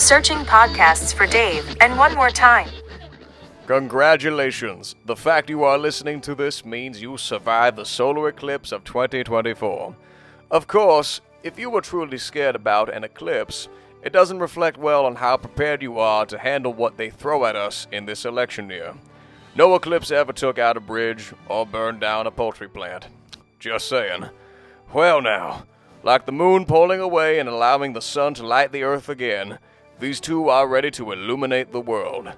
Searching podcasts for Dave, and Juan more time. Congratulations. The fact you are listening to this means you survived the solar eclipse of 2024. Of course, if you were truly scared about an eclipse, it doesn't reflect well on how prepared you are to handle what they throw at us in this election year. No eclipse ever took out a bridge or burned down a poultry plant. Just saying. Well, now, like the moon pulling away and allowing the sun to light the earth again, these two are ready to illuminate the world.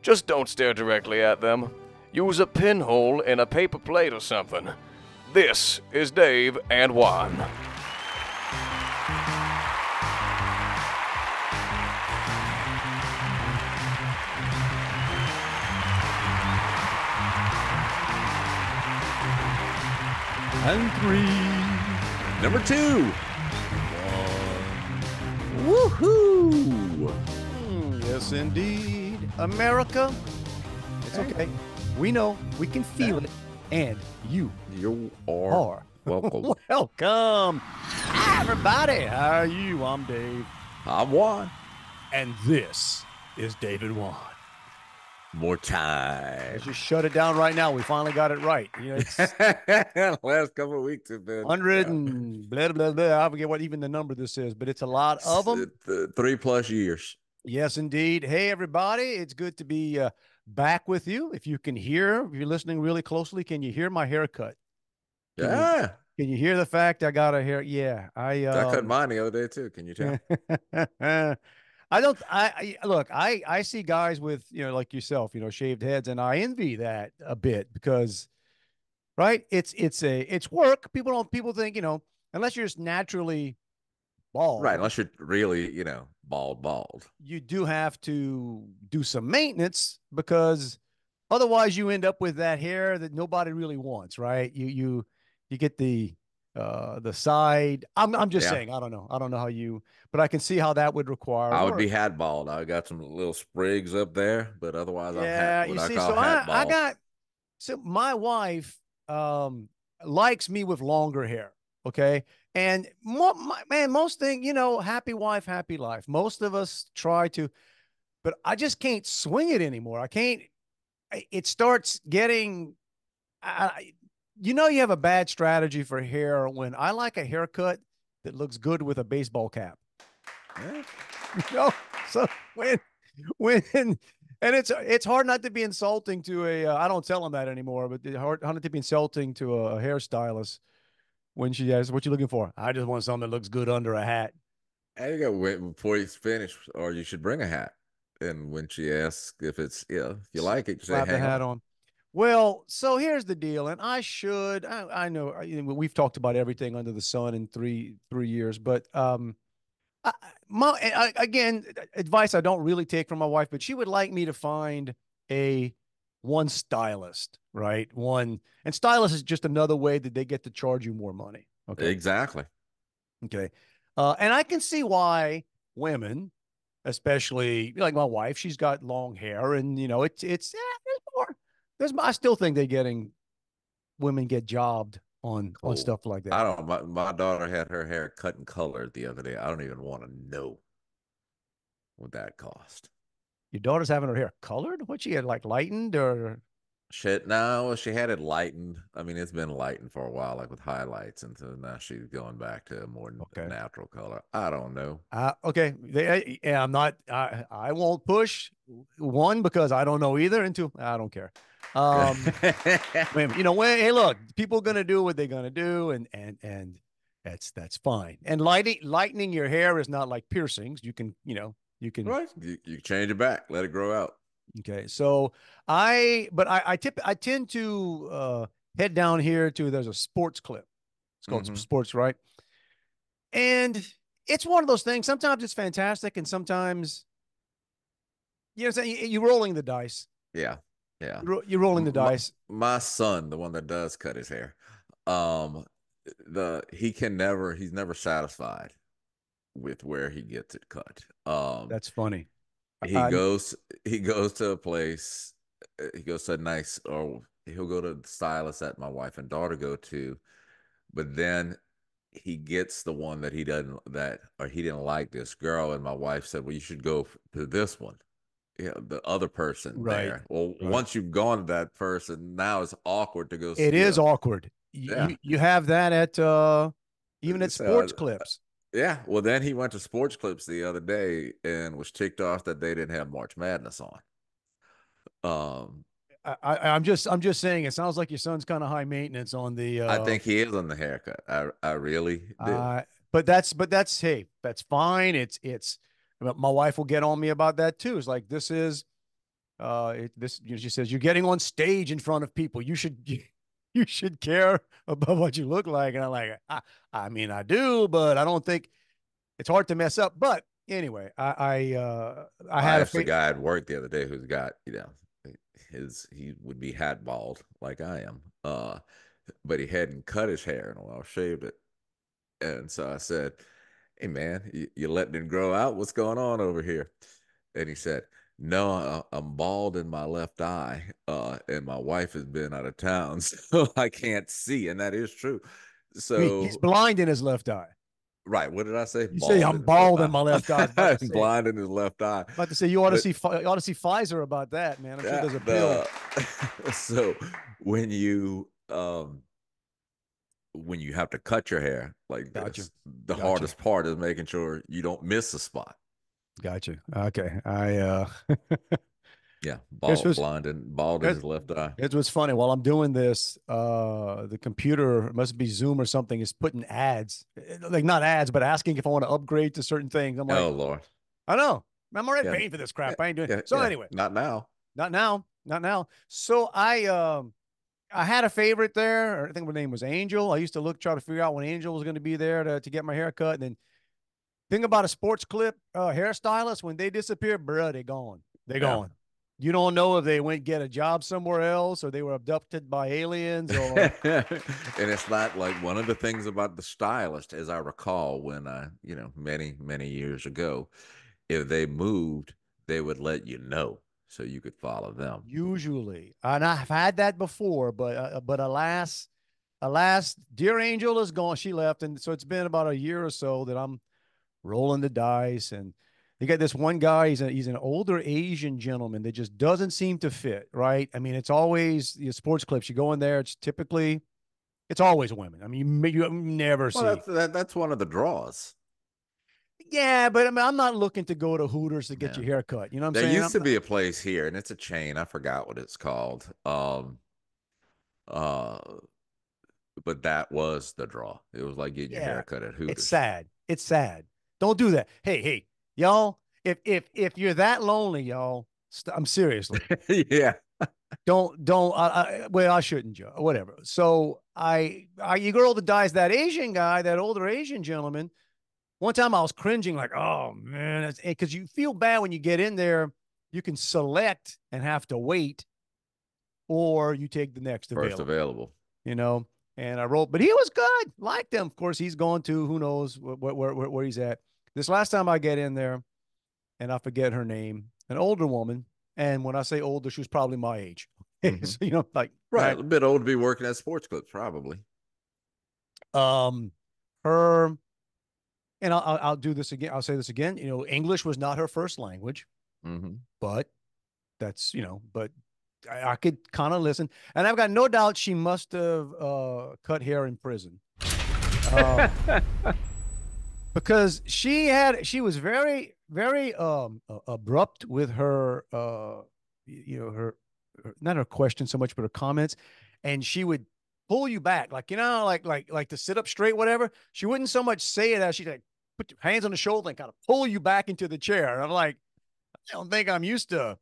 Just don't stare directly at them. Use a pinhole in a paper plate or something. This is Dave and Juan. And three. Number two. Woohoo! Mm, yes, indeed. America. It's okay. We know. We can feel it. And you You are, are. welcome. Welcome. Everybody. How are you? I'm Dave. I'm Juan. And this is David Juan. More time. Let's just shut it down right now. We finally got it right. You know, it's Last couple of weeks have been 100 yeah, and blah, blah, blah. I forget what even the number this is, but it's a lot of them. th- th- three plus years. Yes, indeed. Hey, everybody. It's good to be uh, back with you. If you can hear, if you're listening really closely, can you hear my haircut? Can you- Yeah, Can you hear the fact I got a hair? Yeah, I. I cut Um, mine the other day too. Can you tell? I don't. I, I look. I I see guys with you know like yourself, you know, shaved heads, and I envy that a bit because, right? It's it's a it's work. People don't. People think you know unless you're just naturally bald, Right, unless you're really, you know, bald, bald. you do have to do some maintenance because otherwise you end up with that hair that nobody really wants, right? You you you get the uh the side. I'm I'm just Yeah. saying, I don't know. I don't know how you but I can see how that would require I would work. be hat bald. I got some little sprigs up there, but otherwise I'm yeah, hat, you I see, so I, I got so my wife um likes me with longer hair. Okay. And mo- my, man, most thing, you know, happy wife, happy life. Most of us try to, but I just can't swing it anymore. I can't. It starts getting, I- you know, you have a bad strategy for hair when I like a haircut that looks good with a baseball cap. Yeah. You know, so when when and it's it's hard not to be insulting to a uh, I don't tell them that anymore, but it's hard, hard not to be insulting to a, a hairstylist when she asks, "What you looking for?" I just want something that looks good under a hat. And you got to wait before you finish, or you should bring a hat. And when she asks if it's, yeah, if you like it, you say, Slap the hat on. on. Well, so here's the deal, and I should I, I know I- we've talked about everything under the sun in three three years, but um, I, I- my I, again advice I don't really take from my wife, but she would like me to find a one stylist, right? One and stylist is just another way that they get to charge you more money. Okay. Exactly. Okay. Uh, and I can see why women, especially like my wife, she's got long hair, and you know, it's it's eh, there's I still think they're getting women get jobbed on Oh, on stuff like that. I don't. My, my daughter had her hair cut and colored the other day. I don't even want to know what that cost. Your daughter's having her hair colored. What she had like lightened or Shit, no, she had it lightened. I mean, it's been lightened for a while, like with highlights, and so now she's going back to a more Okay. natural color. I don't know. uh, okay. They, I'm not. I I won't push one because I don't know either, and two, I don't care. Um, you know, when, hey, look, people are gonna do what they're gonna do, and and and that's that's fine. And lighting lightening your hair is not like piercings. You can, you know, you can. right? You, you change it back, let it grow out. Okay, so I, but I, I tip, I tend to uh head down here to. There's a sports clip. It's called Mhm. sports, right? And it's one of those things. Sometimes it's fantastic, and sometimes, you know, what I'm saying? You- you're rolling the dice. Yeah, yeah. You're, rolling the M- my- dice. my son, the one that does cut his hair, um, the he can never, he's never satisfied with where he gets it cut. Um, That's funny. he I- goes, he goes to a place, uh, he goes to a nice, or he'll go to the stylist that my wife and daughter go to, but then he gets the one that he doesn't that or he didn't like this girl, and my wife said, "Well, you should go to this one." Yeah, the other person Right, there. Well, right. once you've gone to that person, now it's awkward to go. It is a- awkward. You, Yeah. you, you have that at uh, even at sports uh, clips. Yeah. Well, then he went to Sports Clips the other day and was ticked off that they didn't have March Madness on. Um, I, I, I'm just I'm just saying. It sounds like your son's kind of high maintenance on the. Uh, I think he is on the haircut. I I really do. Uh, but that's but that's hey, that's fine. It's it's. My wife will get on me about that too. It's like this is, uh, it, this you know, she says you're getting on stage in front of people. You should you, should care about what you look like. And I'm like, I, I mean, I do, but I don't think it's hard to mess up. But anyway, I I uh I I had a asked a guy at work the other day who's got, you know, his he would be hat bald like I am. Uh, but he hadn't cut his hair in a while, shaved it. And so I said, Hey man, you, you letting it grow out? What's going on over here? And he said, No, I, I'm bald in my left eye. Uh, and my wife has been out of town, so I can't see. And that is true. So he's blind in his left eye. right, what did I say? You say I'm bald in my left eye. I was about to say. blind in his left eye. About to say you ought to But- see you ought to see Pfizer about that, man. I'm sure there's a pill. the- so when you um when you have to cut your hair like Gotcha. the Gotcha. hardest part is making sure you don't miss a spot. Gotcha. Okay. I uh Yeah, bald, was- blind, and bald in his left eye. it was funny. While I'm doing this, uh the computer must be Zoom or something is putting ads. eh, Like not ads, but asking if I want to upgrade to certain things. I'm like, oh Lord, I know. I'm already Yeah. paying for this crap. I ain't doing yeah, so yeah, anyway. not now. Not now. Not now. So I um I had a favorite there. I think her name was Angel. I used to look try to figure out when Angel was going to be there to, to get my hair cut. And then thing about a sports clip uh hairstylist, when they disappear, bruh, they gone. They Yeah. gone. You don't know if they went get a job somewhere else or they were abducted by aliens or and it's not like one of the things about the stylist, as I recall, when I, you know, many many years ago, if they moved, they would let you know so you could follow them. usually. And I've had that before, but uh, but alas, alas, dear Angel is gone. She left, and so it's been about a year or so that I'm rolling the dice. And you got this one guy. He's a, he's an older Asian gentleman that just doesn't seem to fit. Right? I mean, it's always the sports clips. You go in there. It's typically, it's always women. I mean, you, you never see. Well, that's that, that's one of the draws. Yeah, but I mean, I'm not looking to go to Hooters to get Yeah. your hair cut. You know what I'm There saying? There used I'm to not- be a place here, and it's a chain. I forgot what it's called. Um, uh, but that was the draw. It was like getting your Yeah, hair cut at Hooters. It's sad. It's sad. Don't do that. Hey, hey, y'all. If if if you're that lonely, y'all, st- I'm seriously. yeah. don't don't. I, I, well, I shouldn't. Joe. Whatever. So I, I, you girl that dies, that Asian guy, that older Asian gentleman. One time I was cringing, like, oh man, because you feel bad when you get in there. You can select and have to wait, or you take the next First available available. you know. And I wrote, but he was good. Liked him. Of course, he's going to who knows where, where, where, where he's at. This last time I get in there, and I forget her name, an older woman. And when I say older, she was probably my age. Mhm. so, you know, like Right. A bit old to be working at sports clips, probably. um, her. And I'll, I'll do this again. I'll say this again. You know, English was not her first language, hmm but that's you know, but I, I could kind of listen. And I've got no doubt she must have uh, cut hair in prison. Um, because she had she was very very um uh, abrupt with her uh you know her, her not her question so much but her comments and she would pull you back like you know like like like to sit up straight whatever she wouldn't so much say it as she'd like put your hands on the shoulder and kind of pull you back into the chair and i'm like i don't think i'm used to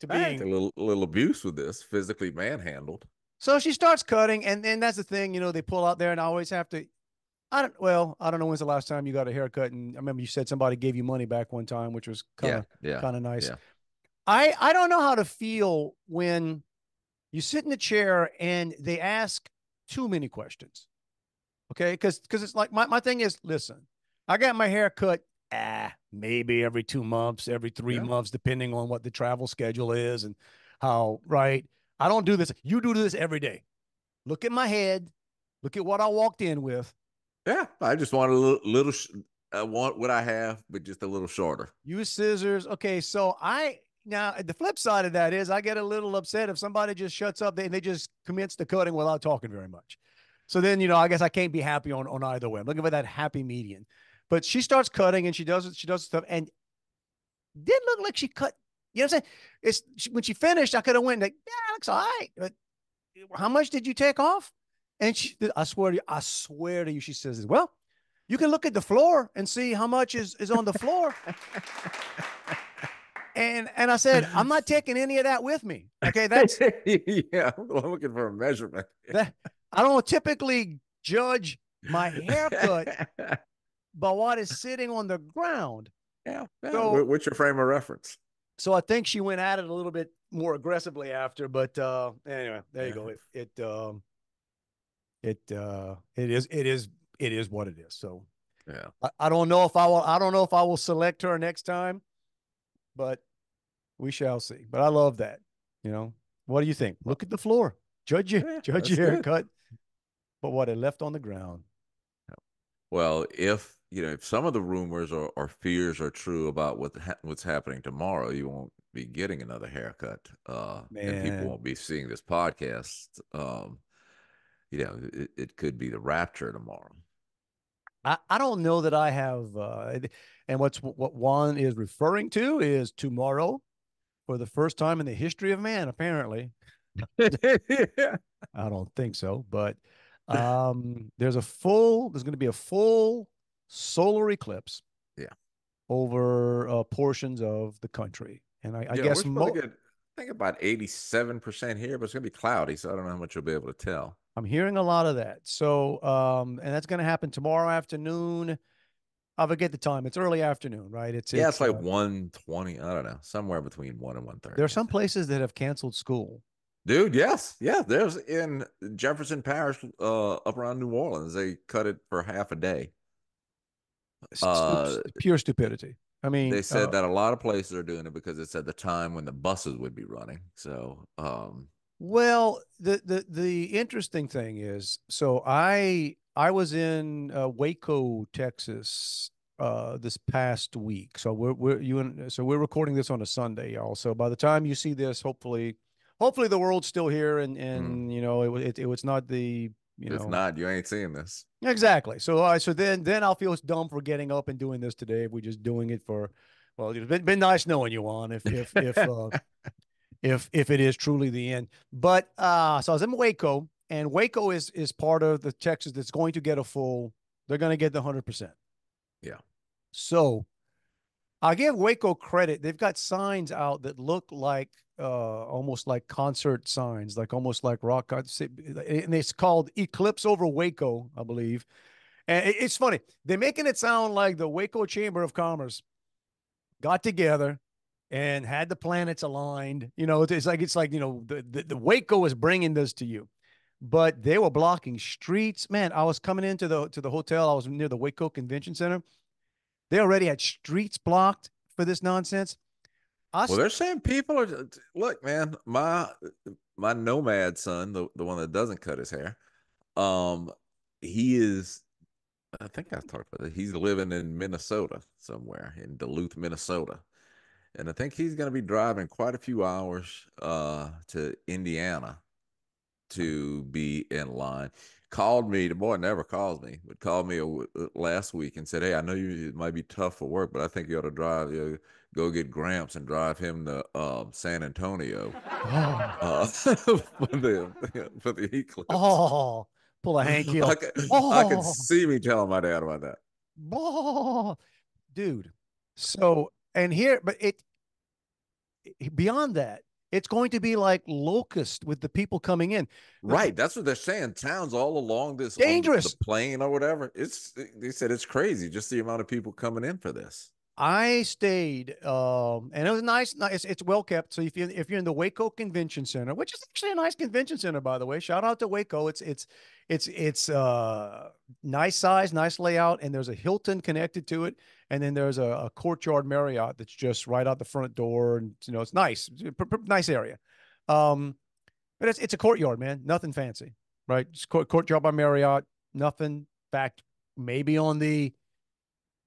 to being a little little abuse with this, physically manhandled. so she starts cutting, and then that's the thing, you know, they pull out there, and I always have to. I don't. Well, I don't know when's the last time you got a haircut, and I remember you said somebody gave you money back one time, which was kind of yeah, yeah. kind of nice. yeah. I I don't know how to feel when you sit in the chair and they ask too many questions. Okay, because because it's like my my thing is, listen, I got my hair cut. Ah, maybe every two months, every three Yeah. months, depending on what the travel schedule is and how. Right, I don't do this. You do this every day. Look at my head. Look at what I walked in with. Yeah, I just want a little, little sh- I want what I have, but just a little shorter. Use scissors. Okay, so I now the flip side of that is I get a little upset if somebody just shuts up and they just commence the cutting without talking very much. So then you know I guess I can't be happy on on either way. I'm looking for that happy median. But she starts cutting and she does it. She does stuff and didn't look like she cut. You know what I'm saying? It's she, when she finished, I could have went like, yeah, looks all right. But how much did you take off? And she, I swear to you, I swear to you, she says, well, you can look at the floor and see how much is is on the floor. and and I said, I'm not taking any of that with me. Okay, that's yeah. I'm looking for a measurement. that. I don't typically judge my haircut by what is sitting on the ground. Yeah. yeah. So- What's your frame of reference? So I think she went at it a little bit more aggressively after, but uh anyway, there you go. It it um it uh it is it is it is what it is. So Yeah. I, I don't know if I will I don't know if I will select her next time, but we shall see. But I love that. You know, what do you think? Look at the floor. Judge your Yeah, judge that's your good. haircut. But what it left on the ground. Well, if you know if some of the rumors or, or fears are true about what ha- what's happening tomorrow, you won't be getting another haircut, uh, and people won't be seeing this podcast. Um, you know, it, it could be the rapture tomorrow. I, I don't know that I have uh and what's what Juan is referring to is tomorrow for the first time in the history of man, apparently. yeah. I don't think so, but um there's a full there's going to be a full solar eclipse. Yeah. Over uh, portions of the country. And I, I Yeah, guess mo- to I think about eighty-seven percent here, but it's gonna be cloudy, so I don't know how much you'll be able to tell. I'm hearing a lot of that. So um and that's going to happen tomorrow afternoon. I forget the time. It's early afternoon, right? It's yeah, it's like uh, one twenty. I don't know, somewhere between one and one thirty. there are some places that have canceled school. Dude, yes, yeah. There's in Jefferson Parish, uh, up around New Orleans, they cut it for half a day. Uh, pure stupidity. I mean, They said uh, that a lot of places are doing it because it's at the time when the buses would be running. So, um, Well, the the the interesting thing is, so I I was in uh, Waco, Texas, uh, this past week. So we're we're you and so we're recording this on a Sunday, y'all. So by the time you see this, hopefully, hopefully the world's still here, and and you know it it, it was not the you if know not, you ain't seeing this. Exactly. So, all right. So then, then I'll feel dumb for getting up and doing this today. If we're just doing it for, well, it's been, been nice knowing you, on. If if if uh, if if it is truly the end. But uh, so I was in Waco, and Waco is is part of the Texas that's going to get a full. They're going to get the hundred percent. Yeah. So, I give Waco credit. They've got signs out that look like uh almost like concert signs, like almost like rock. And it's called Eclipse over Waco, I believe. And it's funny. They're making it sound like the Waco Chamber of Commerce got together and had the planets aligned. You know, it's- it's like it's like you know the, the the Waco is bringing this to you, but they were blocking streets. Man, I was coming into the to the hotel. I was near the Waco Convention Center. They already had streets blocked for this nonsense. Well, they're saying people are. Look, man, my my nomad son, the the one that doesn't cut his hair, um, he is. I think I talked about it. He's living in Minnesota somewhere in Duluth, Minnesota, and I think he's going to be driving quite a few hours uh to Indiana to be in line. Called me. The boy never calls me, but called me a uh, last week and said, "Hey, I know you it might be tough for work, but I think you ought to drive. You know, go get Gramps and drive him to um, San Antonio oh, uh, for the for the eclipse." oh, pull a Hank Hill. I can, I can Oh. see me telling my dad about that. Oh, dude. So, and here, but it beyond that, it's going to be like locust with the people coming in. Right, that's what they're saying. Towns all along this the- Dangerous. the plane or whatever. It's they said it's crazy just the amount of people coming in for this. I stayed, um, and it was nice. ni- It's, it's well kept. So if you if you're in the Waco Convention Center, which is actually a nice convention center, by the way, shout out to Waco. It's it's it's it's uh nice size, nice layout, and there's a Hilton connected to it, and then there's a, a courtyard Marriott that's just right out the front door, and you know it's nice, It's nice area. Um, but it's it's a courtyard, man, nothing fancy, right? Just court, courtyard by Marriott, nothing Fact, maybe on the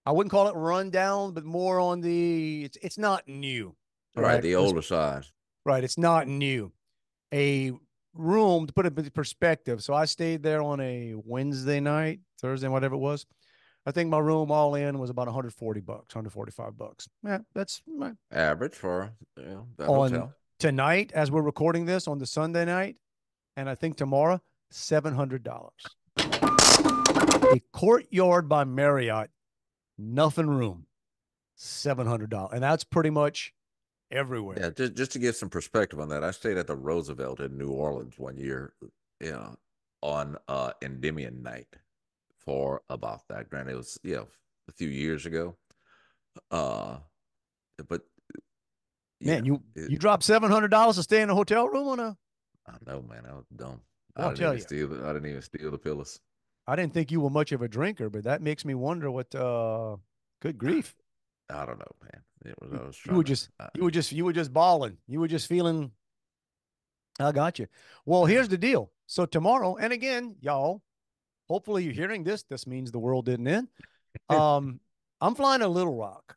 I wouldn't call it rundown, but more on the it's it's not new. Right, the It's- older side. Right, it's not new. A room to put it in perspective. So I stayed there on a Wednesday night, Thursday, whatever it was. I think my room all in was about 140 bucks, 145 bucks. Yeah, that's right. Average for you know, that On- hotel. tonight as we're recording this on the Sunday night, and I think tomorrow, seven hundred dollars. A courtyard by Marriott, nothing room, seven hundred dollars, and that's pretty much everywhere. Yeah, just just to give some perspective on that, I stayed at the Roosevelt in New Orleans one year, you know, on uh Endymion night for about that. Granted, it was you know a few years ago. Uh, but Man, yeah, you it- you dropped seven hundred dollars to stay in a hotel room on a. I know, man, I was dumb. I'll I didn't tell even you. steal. The, I didn't even steal the pillows. I didn't think you were much of a drinker, but that makes me wonder what. uh Good grief! I don't know, man. It was, I was You were to- just I- you were just you were just balling. You were just feeling. I got you. Well, here's the deal. So tomorrow, and again, y'all, hopefully you're hearing this. This means the world didn't end. Um, I'm flying to Little Rock.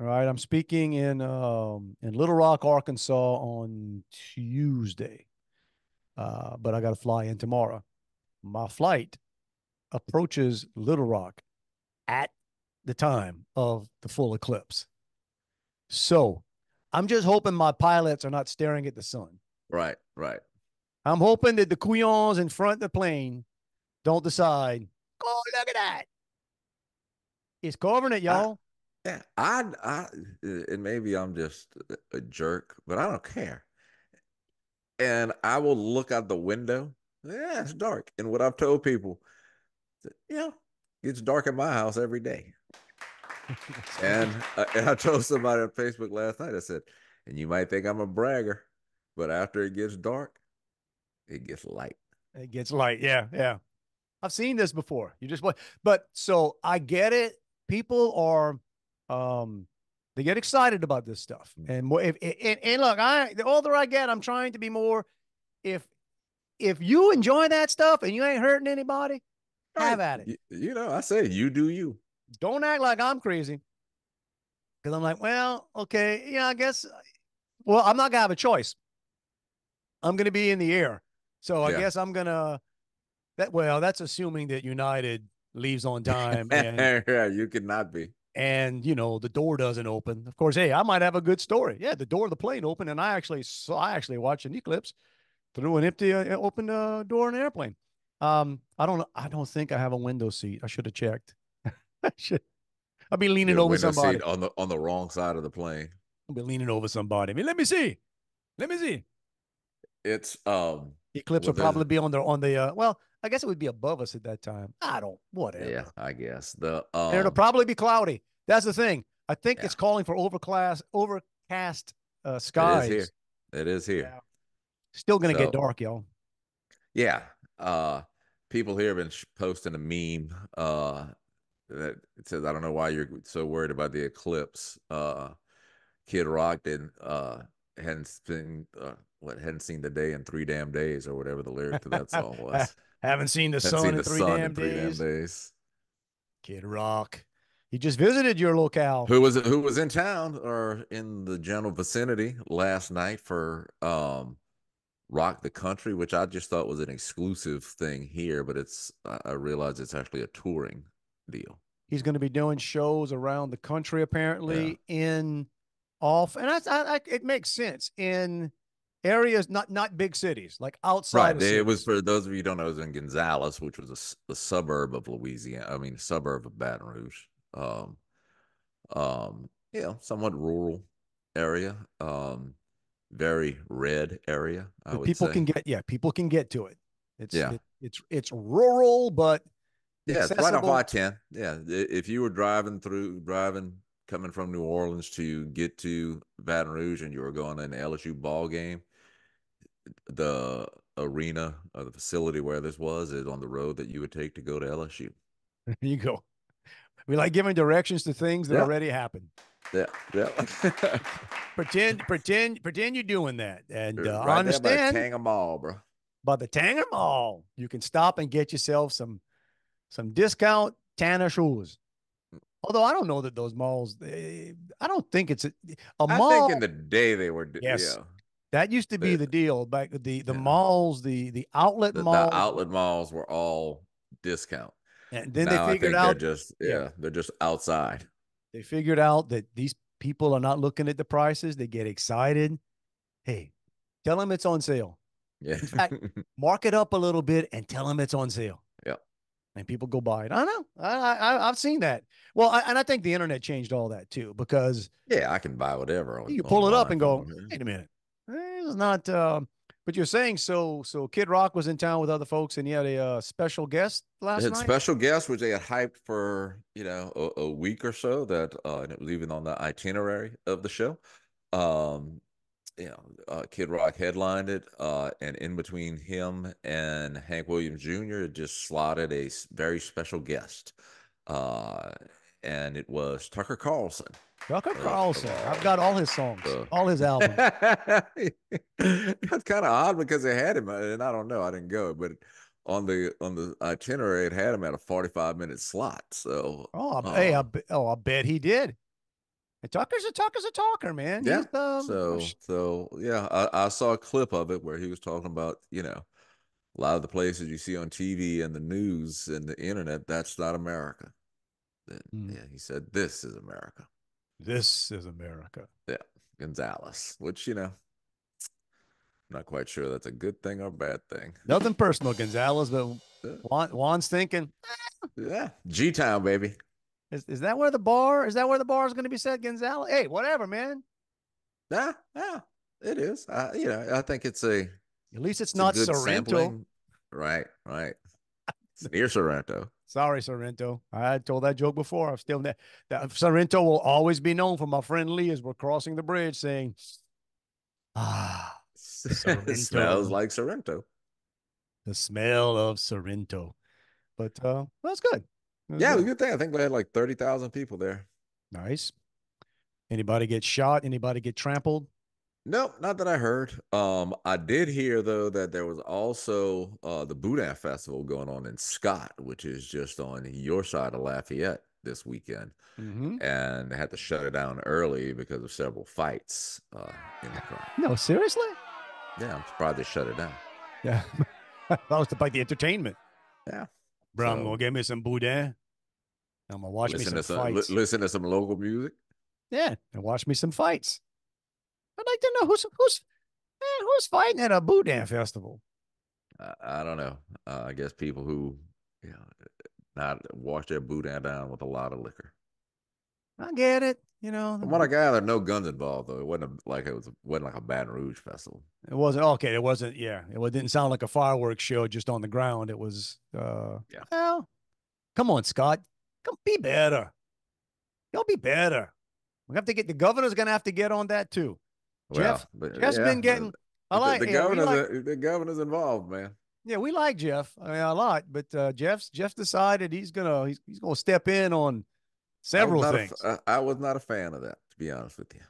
All right, I'm speaking in um in Little Rock, Arkansas on Tuesday. Uh, but I got to fly in tomorrow. My flight approaches Little Rock at the time of the full eclipse. So I'm just hoping my pilots are not staring at the sun. right, right. I'm hoping that the couillons in front of the plane don't decide, oh, look at that. It's covering it, y'all. Yeah, I, I, uh, and maybe I'm just a jerk, but I don't care. And I will look out the window. Yeah, it's dark. And what I've told people, know, it's dark in my house every day. And uh, and I told somebody on Facebook last night. I said, and you might think I'm a bragger, but after it gets dark, it gets light. It gets light. Yeah, yeah. I've seen this before. You just but so I get it. People are um they get excited about this stuff. Mm. And more if and, and look, I the older I get, I'm trying to be more if if you enjoy that stuff and you ain't hurting anybody, have Right. at it. You, you know, I say you do you. Don't act like I'm crazy. Cause I'm like, well, okay, yeah, I guess well, I'm not gonna have a choice. I'm gonna be in the air. So I Yeah. guess I'm gonna that well, that's assuming that United leaves on time and yeah, you could not be. and you know the door doesn't open. Of course, hey, I might have a good story. Yeah, the door of the plane opened, and I actually saw I actually watched an eclipse through an empty uh, open uh, door in an airplane. Um, I don't. I don't think I have a window seat. I should have checked. I should. I'll be leaning Your over somebody. on the on the wrong side of the plane. I'll be leaning over somebody. I mean, let me see. Let me see. It's um Eclipse will probably be on the on the. Uh, well, I guess it would be above us at that time. I don't. Whatever. yeah, I guess the And it'll um probably be cloudy. That's the thing. I think Yeah. it's calling for overcast, overcast uh, it is skies. here. It is here. Yeah. Still gonna get dark, y'all. Yeah. Uh people here have been sh- posting a meme uh that says I don't know why you're so worried about the eclipse. Uh Kid Rock didn't uh hadn't seen uh what hadn't seen the day in three damn days or whatever the lyric to that song was. Haven't seen the sun seen in the three sun damn in three days. damn days. Kid Rock. He just visited your locale. Who was who was in town or in the general vicinity last night for um Rock the Country, which I just thought was an exclusive thing here, but it's I I realize it's actually a touring deal. He's going to be doing shows around the country, apparently in off, and that's I, I, it makes sense in areas not not big cities, like outside. Right. of It was for those of you who don't know, it was in Gonzales, which was a suburb of Louisiana. I mean, a suburb of Baton Rouge. Um, um, you know, somewhat rural area. Um, very red area. I would people say. can get yeah, people can get to it. It's Yeah. it- it's it's rural, but Yeah, it's right off. I ten. Yeah, if you were driving through, driving coming from New Orleans to get to Baton Rouge, and you were going to an LSU ball game, the arena or the facility where this was is on the road that you would take to go to LSU. there you go. We like giving directions to things that Yeah. already happened. Yeah, yeah. Pretend, pretend, pretend you're doing that, and uh, right I understand. By Tanger Mall, bro. by the Tanger Mall, you can stop and get yourself some some discount Tanner shoes. Mm. Although I don't know that those malls, they, I don't think it's a, a I mall. I think in the day they were. Yes. Yeah, that used to be the- the deal back the the Yeah. malls, the the outlet the, the malls, outlet malls were all discount. and then now they I figured think out they're just yeah. yeah, they're just outside. They figured out that these people are not looking at the prices. They get excited. Hey, tell them it's on sale. Yeah. fact, Mark it up a little bit and tell them it's on sale. Yeah. And people go buy it. I know. I, I I've seen that. Well, I, and I think the internet changed all that too because yeah, I can buy whatever. on- you pull it up and go, wait a minute, it's not. Um, but you're saying so. So Kid Rock was in town with other folks, and he had a uh, special guest last night. special guests, which they had hyped for you know a, a week or so. That uh, and it was even on the itinerary of the show. Um, you know, uh, Kid Rock headlined it, uh, and in between him and Hank Williams Jr., it just slotted a very special guest, uh, and it was Tucker Carlson. Tucker Uh, Carlson. I've got all his songs, uh, all his albums. That's kind of odd because they had him, uh, and I don't know, I didn't go, but on the on the itinerary, it had him at a forty-five minute slot. So, Oh, I- hey, I, uh, oh, I bet he did. And Tucker's a Tucker's a talker, man. yeah. Um, so, so yeah, I, I saw a clip of it where he was talking about, you know, a lot of the places you see on TV and the news and the internet. That's not America. Mm. Yeah, he said, "This is America." this is America. Yeah, Gonzales, which you know, I'm not quite sure that's a good thing or a bad thing. Nothing personal, Gonzales, but Juan, Juan's thinking, Yeah, G Town, baby. is, is that where the bar? Is that where the bar is going to be set, Gonzales? Hey, whatever, man. Yeah, yeah, it is. I, you know, I think it's a, At least it's it's not Sorrento. sampling. Right, right. It's near Sorrento. Sorry, Sorrento. I told that joke before. I'm still that, that Sorrento will always be known for my friend Lee as we're crossing the bridge saying, ah, it smells like Sorrento. the smell of Sorrento. But uh that's good. Was Yeah, it was a good. good thing. I think they had like thirty thousand people there. Nice. Anybody get shot? Anybody get trampled? Nope, not that I heard. Um, I did hear though that there was also uh the Boudin Festival going on in Scott, which is just on your side of Lafayette this weekend. Mm-hmm. and they had to shut it down early because of several fights uh, in the crowd. No, seriously? Yeah, I'm surprised they shut it down. Yeah. that was about the entertainment. Yeah. Bro, I'm gonna get me some boudin. I'm gonna watch me to some some fights. listen to some local music. Yeah, and watch me some fights. I'd like to know who's who's man, who's fighting at a boudin festival. I, I don't know. Uh, I guess people who you know not wash their boudin down with a lot of liquor. I get it. You know, From what I gather, no guns involved though. It wasn't a, like it was wasn't like a Baton Rouge festival. it wasn't okay. It wasn't. Yeah, it didn't sound like a fireworks show just on the ground. It was. uh Yeah. Well, come on, Scott. Come be better. You'll be better. We have to get the governor's gonna have to get on that too. Jeff- but Jeff's been the- getting- I the, like the yeah, governor's like- uh, the governor's involved, man. Yeah, we like Jeff I mean, a lot, but uh, Jeff's Jeff decided he's gonna he's, he's gonna step in on several a things. f- I I was not a fan of that, to be honest with you.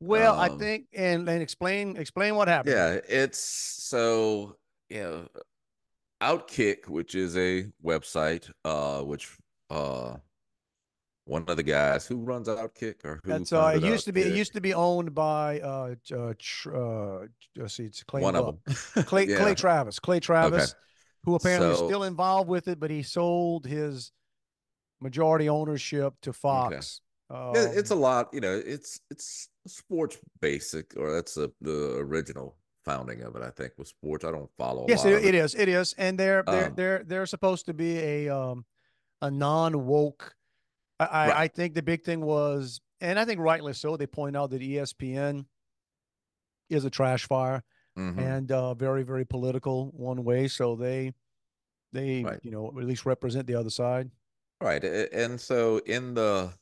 well, I um, think and and explain explain what happened. Yeah, it's so you know, Outkick, which is a website, uh, which uh, one of the guys who runs Outkick or who That's uh, it used to be it used to be owned by uh, uh, tr- uh let's see, it's Clay one of them. Clay Yeah. Clay Travis, Clay Travis, who apparently is still involved with it, but he sold his majority ownership to Fox. It- it's a Um, lot, you know. It's it's sports basic, or that's a, the original founding of it. I think with sports. I don't follow. Yes, it, it is. It is, and they're they're Um, they're they're supposed to be a um a non woke. I, Right. I think the big thing was, and I think rightly so. They point out that ESPN is a trash fire Mhm. and uh, very very political one way. So they they Right. you know at least represent the other side. Right. And so in the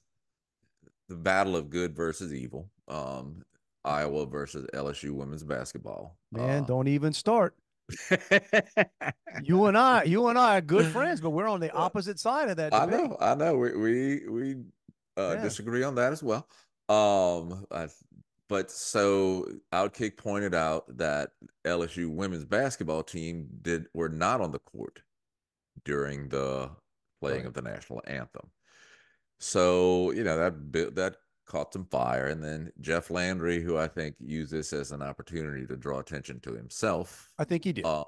the battle of good versus evil, um, Iowa versus LSU women's basketball. Man, uh, don't even start. You and I, you and I are good friends, but we're on the opposite side of that. I know, I know. We we we uh, Yeah. disagree on that as well. Um, I, but so Outkick pointed out that LSU women's basketball team did were not on the court during the playing Right. of the national anthem. So you know that that caught some fire, and then Jeff Landry, who I think used this as an opportunity to draw attention to himself, I think he did. um,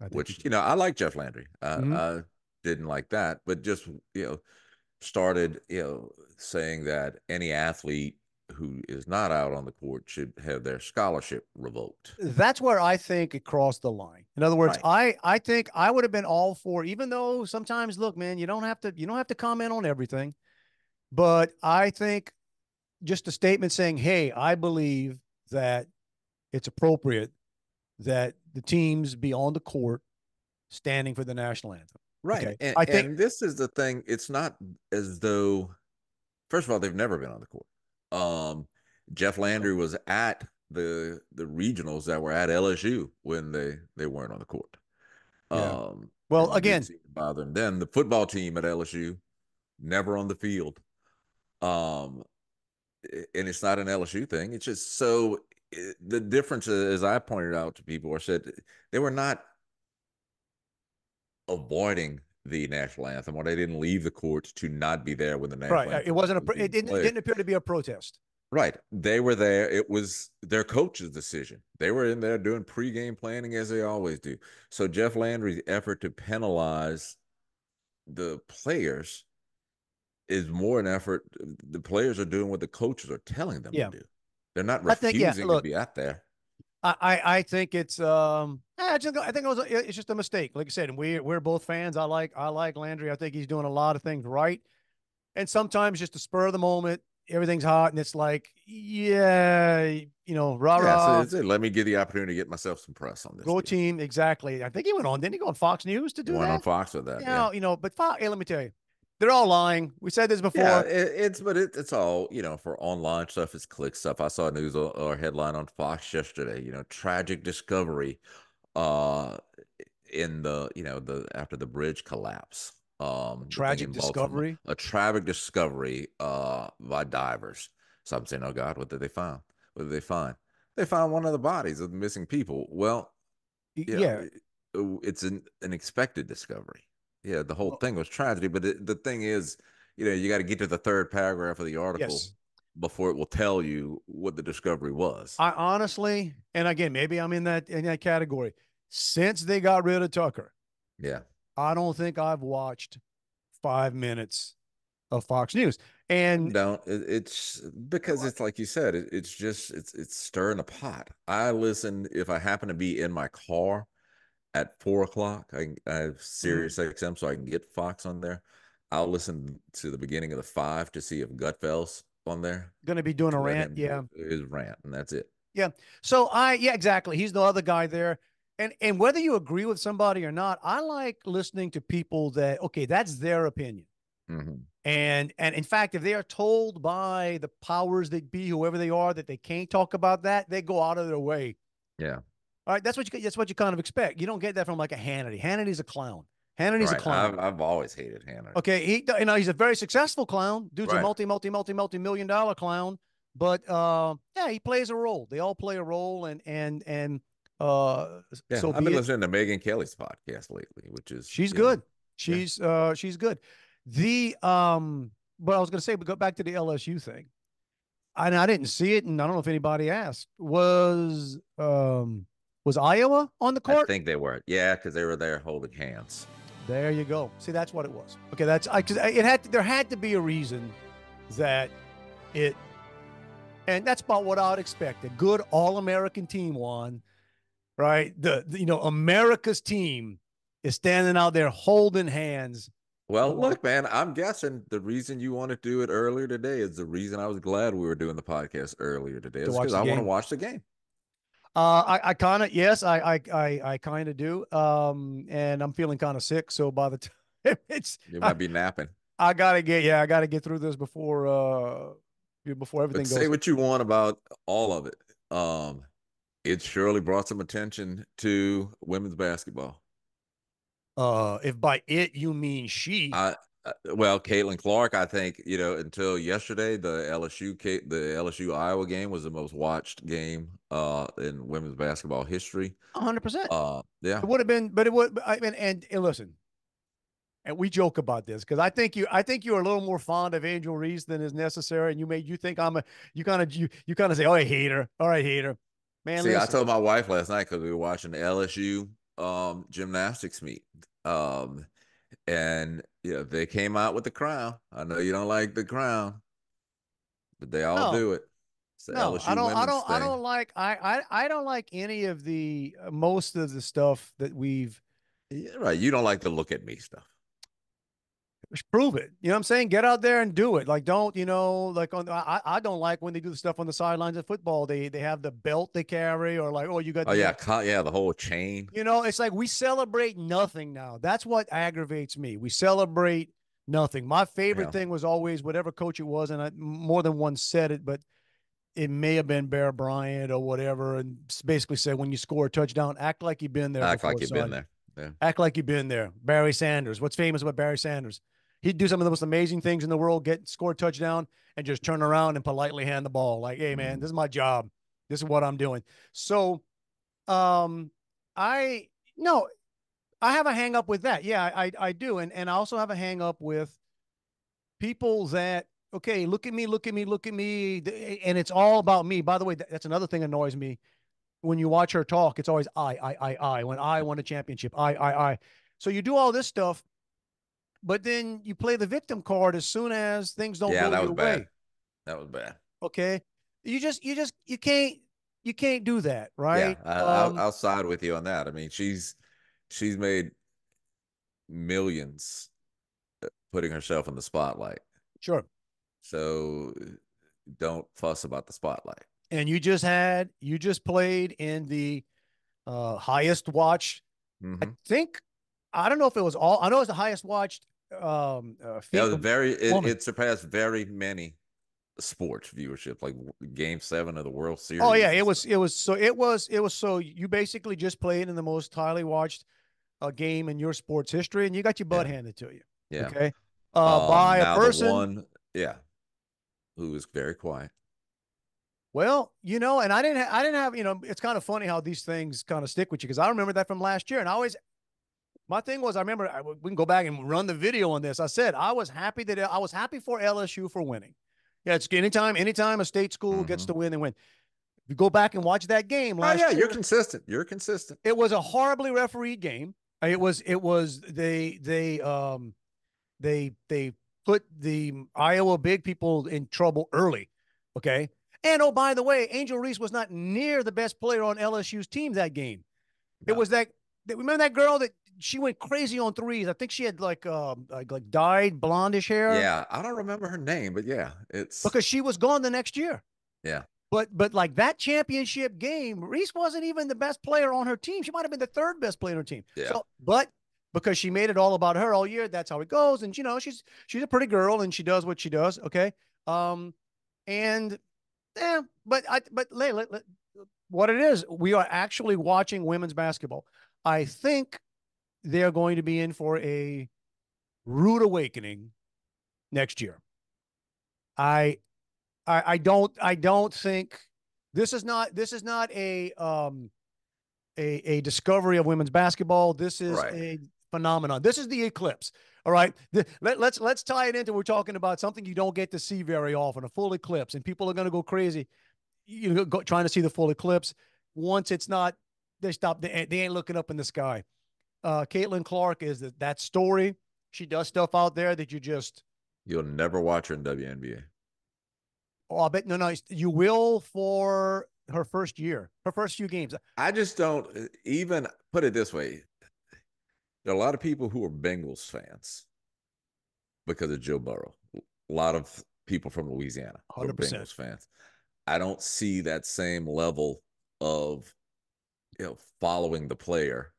I think he which did. you know I like Jeff Landry. I, Mhm. I didn't like that, but just you know started you know saying that any athlete who is not out on the court should have their scholarship revoked. That's where I think it crossed the line. In other words, Right. I I think I would have been all for, even though sometimes, look, man, you don't have to you don't have to comment on everything, but I think just a statement saying, "Hey, I believe that it's appropriate that the teams be on the court standing for the national anthem." Right. Okay. And, I think- and this is the thing. It's not as though, first of all, they've never been on the court. Um, Jeff Landry was at the the regionals that were at LSU when they they weren't on the court. Yeah. Um, Well, and it didn't again- bother him. Then the football team at LSU never on the field. Um, and it's not an LSU thing. It's just so i- the difference, is, as I pointed out to people, or said they were not avoiding the national anthem, or they didn't leave the court to not be there when the national Right. anthem It wasn't a. pro- It didn't. Played. didn't appear to be a protest. Right. They were there. It was their coach's decision. They were in there doing pregame planning as they always do. So Jeff Landry's effort to penalize the players is more an effort. The players are doing what the coaches are telling them Yeah. to do. They're not I think, yeah, refusing look, to be out there. I, I, think it's um I just I think it was it's just a mistake. Like I said, and we we're both fans. I like I like Landry. I think he's doing a lot of things right. And sometimes just the spur of the moment, everything's hot and it's like, yeah, you know, rah Yeah, so rah. let me get the opportunity to get myself some press on this. Go team, exactly. I think he went on, didn't he go on Fox News to do Went on that? Fox with that. You Yeah. you know, but Fox, hey, let me tell you, they're all lying. We said this before. Yeah, it, it's but it, it's all you know for online stuff. It's click stuff. I saw a news or, or headline on Fox yesterday. You know, tragic discovery, uh, in the you know the after the bridge collapse. Um, Tragic discovery? A tragic discovery, uh, by divers. So I'm saying, oh God, what did they find? What did they find? They found one of the bodies of the missing people. Well, yeah. know, it's an, an expected discovery. Yeah, the whole thing was tragedy, but it, the thing is, you know, you got to get to the third paragraph of the article Yes. before it will tell you what the discovery was. I honestly, and again, maybe I'm in that in that category. Since they got rid of Tucker, yeah, I don't think I've watched five minutes of Fox News. And don't. It's because it's like you said. It, it's just it's it's stirring a pot. I listen if I happen to be in my car at four o'clock. I I have Sirius XM, so I can get Fox on there. I'll listen to the beginning of the five to see if Gutfeld's on there. going to be doing a let rant. Yeah. his rant, and that's it. Yeah. So I, yeah, exactly. He's the other guy there. And and whether you agree with somebody or not, I like listening to people that okay, that's their opinion. Mhm. And and in fact, if they are told by the powers that be, whoever they are, that they can't talk about that, they go out of their way. Yeah. All right, that's what you that's what you kind of expect. You don't get that from like a Hannity. Hannity's a clown. Hannity's a clown. I've, I've always hated Hannity. Okay, he you know he's a very successful clown. Dude's a multi multi multi multi million dollar clown. But uh, yeah, he plays a role. They all play a role, and and and uh, Yeah, so I've been it. listening to Megyn Kelly's podcast lately, which is She's you know, good. She's uh she's good. The um but I was gonna say, but go back to the LSU thing. And I didn't see it, and I don't know if anybody asked. Was um was Iowa on the court? I think they were. Yeah, because they were there holding hands. There you go. See, that's what it was. Okay, that's I because it had to, there had to be a reason that it, and that's about what I would expect. A good All-American team won, right? The, the- you know America's team is standing out there holding hands. Well, look, man, I'm guessing the reason you want to do it earlier today is the reason I was glad we were doing the podcast earlier today. To Is because the I want to watch the game. Uh, I, I kind of yes, I I I, I kind of do. Um, and I'm feeling kind of sick, so by the time it's You might be napping. I gotta get yeah, I gotta get through this before uh before everything But goes. say what you want about all of it. Um, it surely brought some attention to women's basketball. Uh, if by it you mean she, I well, Caitlin Clark, I think you know until yesterday, the LSU the LSU Iowa game was the most watched game uh in women's basketball history. hundred percent. Uh, yeah, It would have been, but it would. I mean, and, and listen, and we joke about this because I think you I think you're a little more fond of Angel Reese than is necessary, and you may you think I'm a you kind of you you kind of say, "Oh, a hater, all right, hater." Man, See, I told my wife last night because we were watching the LSU um, gymnastics meet, um, and yeah, they came out with the crown. I know you don't like the crown, but they all No. do it. No, I don't I don't I don't like I I I don't like any of the uh, most of the stuff that we've Yeah, right. You don't like the look at me stuff. Prove it. You know what I'm saying? Get out there and do it. Like don't, you know, like on I I don't like when they do the stuff on the sidelines of football. They they have the belt they carry or like, oh, you got Oh the- yeah, yeah, the whole chain. You know, it's like we celebrate nothing now. That's what aggravates me. We celebrate nothing. My favorite Yeah. thing was always whatever coach it was, and I, more than one said it, but it may have been Bear Bryant or whatever, and basically said when you score a touchdown, act like you've been there. Act like you've been there. Act like you've been there. Barry Sanders. What's famous about Barry Sanders? He'd do some of the most amazing things in the world, get score a touchdown, and just turn around and politely hand the ball. Like, hey man, Mhm. this is my job. This is what I'm doing. So um I no, I have a hang up with that. Yeah, I I do. And and I also have a hang up with people that okay, look at me, look at me, look at me, and it's all about me. By the way, that's another thing that annoys me. When you watch her talk, it's always I, I, I, I. When I won a championship, I, I, I. So you do all this stuff, but then you play the victim card as soon as things don't yeah, go that your was bad. way. That was bad. Okay, you just, you just, you can't, you can't do that, right? Yeah, I, I'll, Um, I'll side with you on that. I mean, she's she's made millions uh, putting herself in the spotlight. sure. So don't fuss about the spotlight. and you just had you just played in the uh highest watched i Mhm. think i don't know if it was all i know it's the highest watched um uh, It was very it, it surpassed very many sports viewership, like Game Seven of the World Series. oh yeah it was it was so it was it was so you basically just played in the most highly watched uh, game in your sports history and you got your butt Yeah. handed to you yeah. okay uh Um, by a person one, yeah, who was very quiet. Well, you know, and I didn't, ha- I didn't have, you know, it's kind of funny how these things kind of stick with you because I remember that from last year, and I always, my thing was, I remember I, we can go back and run the video on this. I said I was happy that I was happy for LSU for winning. Yeah, it's anytime, anytime a state school gets Mhm. to win and win. If you go back and watch that game Oh yeah, year, you're consistent. You're consistent. it was a horribly refereed game. It was it was they they um they they put the Iowa big people in trouble early. Okay. And oh, by the way, Angel Reese was not near the best player on LSU's team that game. It was that, that remember that girl that she went crazy on threes. I think she had like um like, like dyed blondish hair. Yeah, I don't remember her name, but yeah, it's Because she was gone the next year. Yeah. But but like that championship game, Reese wasn't even the best player on her team. She might have been the third best player on her team. Yeah. So, but because she made it all about her all year, that's how it goes. And you know, she's she's a pretty girl and she does what she does. Okay. Um, and yeah, but I but Lay, let- let- what it is, we are actually watching women's basketball. I think they're going to be in for a rude awakening next year. I I, I don't I don't think this is not this is not a um a a discovery of women's basketball. This is Right. a phenomenon. This is the eclipse. All right. The- let, let's let's tie it into we're talking about something you don't get to see very often, a full eclipse, and people are going to go crazy, you know, go, trying to see the full eclipse. Once it's not, they stop. They, they ain't looking up in the sky. Uh, Caitlin Clark is that that story. She does stuff out there that you just you'll never watch her in WNBA. Oh, I bet no, no. You will for her first year, her first few games. I just don't uh, even put it this way. There are a lot of people who are Bengals fans because of Joe Burrow. A lot of people from Louisiana are 100%. Bengals fans. I don't see that same level of you know following the player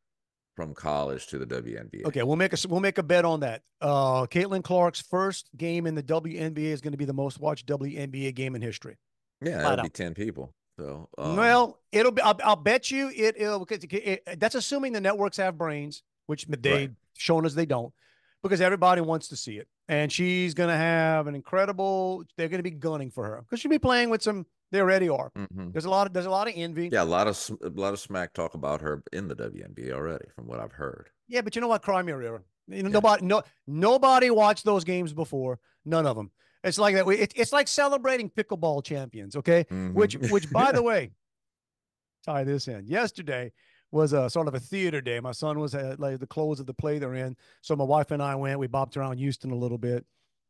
from college to the WNBA. Okay, we'll make a we'll make a bet on that. Uh, Caitlin Clark's first game in the WNBA is going to be the most watched WNBA game in history. Yeah, that'll be ten people. So um, well, it'll be. I'll, I'll bet you it. It'll, because it, it- that's assuming the networks have brains, which they Right. shown us they don't, because everybody wants to see it, and she's going to have an incredible. They're going to be gunning for her because she'll be playing with some. They already are. mhm. There's a lot of there's a lot of envy. yeah, a lot of a lot of smack talk about her in the WNBA already, from what I've heard. Yeah, but you know what? Cry me a river. You know, nobody, no, nobody watched those games before. None of them. It's like that. We, it, it's like celebrating pickleball champions. Okay, Mhm. which, which, by the way, tie this in. Yesterday was a sort of a theater day. My son was at like the close of the play they're in, so my wife and I went. We bopped around Houston a little bit,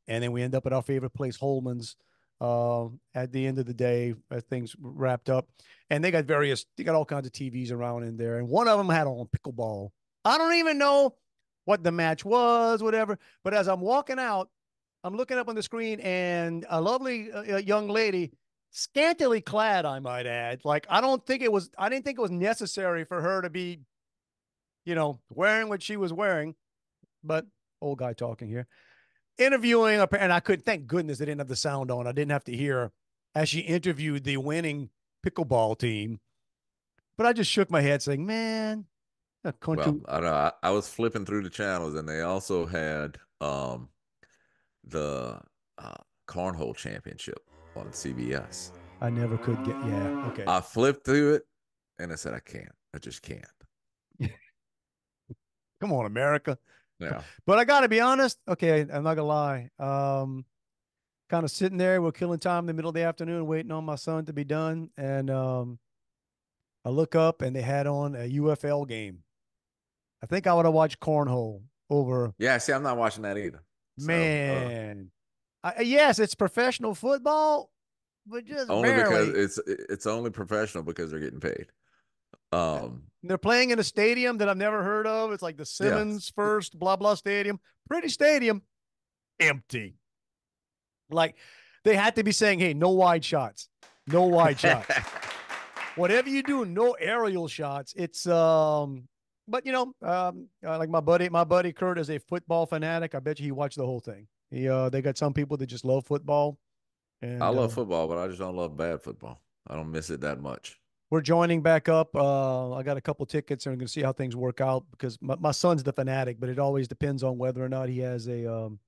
and then we end up at our favorite place, Holman's. Uh, at the end of the day, as things wrapped up, and they got various, they got all kinds of TVs around in there, and one of them had on pickleball. I don't even know what the match was, whatever. But as I'm walking out, I'm looking up on the screen, and a lovely uh, uh, young lady, scantily clad, I might add. Like I don't think it was, I didn't think it was necessary for her to be, you know, wearing what she was wearing. But old guy talking here, interviewing, a, and I could thank goodness they didn't have the sound on. I didn't have to hear as she interviewed the winning pickleball team. But I just shook my head, saying, "Man, a country." Well, I know. I, I was flipping through the channels, and they also had um the uh, cornhole championship on CBS. I never could get. Yeah. Okay. I flipped through it, and I said, I can't. I just can't. Come on, America. Yeah. But I got to be honest. Okay, I'm not gonna lie. Um, kind of sitting there, we're killing time in the middle of the afternoon, waiting on my son to be done, and um, I look up and they had on a UFL game. I think I would have watched cornhole over. Yeah. See, I'm not watching that either. So, uh, Man, I, yes, it's professional football, but just only barely. because it's it's only professional because they're getting paid. Um. They're playing in a stadium that I've never heard of. It's like the Simmons First blah blah stadium. Pretty stadium, empty. Like they had to be saying, "Hey, no wide shots, no wide shots. Whatever you do, no aerial shots." It's um, but you know, um, uh, like my buddy, my buddy Kurt is a football fanatic. I bet you he watched the whole thing. He uh, they got some people that just love football. And I love uh, football, but I just don't love bad football. I don't miss it that much. We're joining back up. Uh, I got a couple tickets and we're going to see how things work out because my, my son's the fanatic, but it always depends on whether or not he has a, um,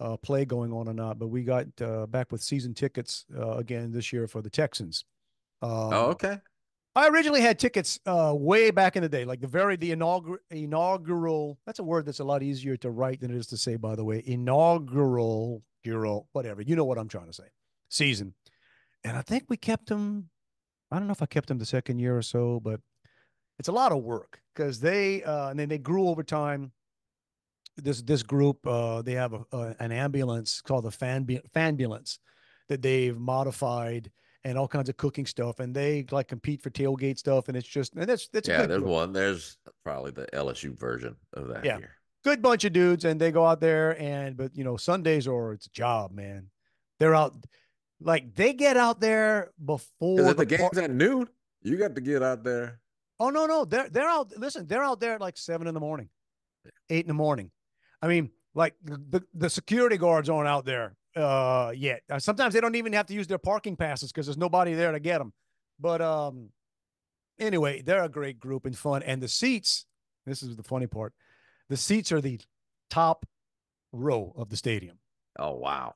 uh, play going on or not. But we got uh, back with season tickets uh, again this year for the Texans. Um, oh, okay. I originally had tickets uh, way back in the day, like the very the inaugural inaugural. That's a word that's a lot easier to write than it is to say. By the way, inaugural, inaugural, whatever. You know what I'm trying to say. Season, and I think we kept them. I don't know if I kept them the second year or so, but it's a lot of work because they uh, and then they grew over time. This this group uh, they have a, a, an ambulance called the fan fanbulance that they've modified and all kinds of cooking stuff, and they like compete for tailgate stuff, and it's just and that's that's a yeah, good there's group. one. There's probably the LSU version of that Yeah. here. good bunch of dudes, and they go out there and but you know Sundays or it's a job, man. They're out like they get out there before the the par- game's at noon, you got to get out there. Oh no, no, they're they're out. Listen, they're out there at like seven in the morning, eight in the morning. I mean, like the the security guards aren't out there uh yet. Uh, sometimes they don't even have to use their parking passes because there's nobody there to get them. But um, anyway, they're a great group and fun. And the seats, this is the funny part, the seats are the top row of the stadium. Oh wow.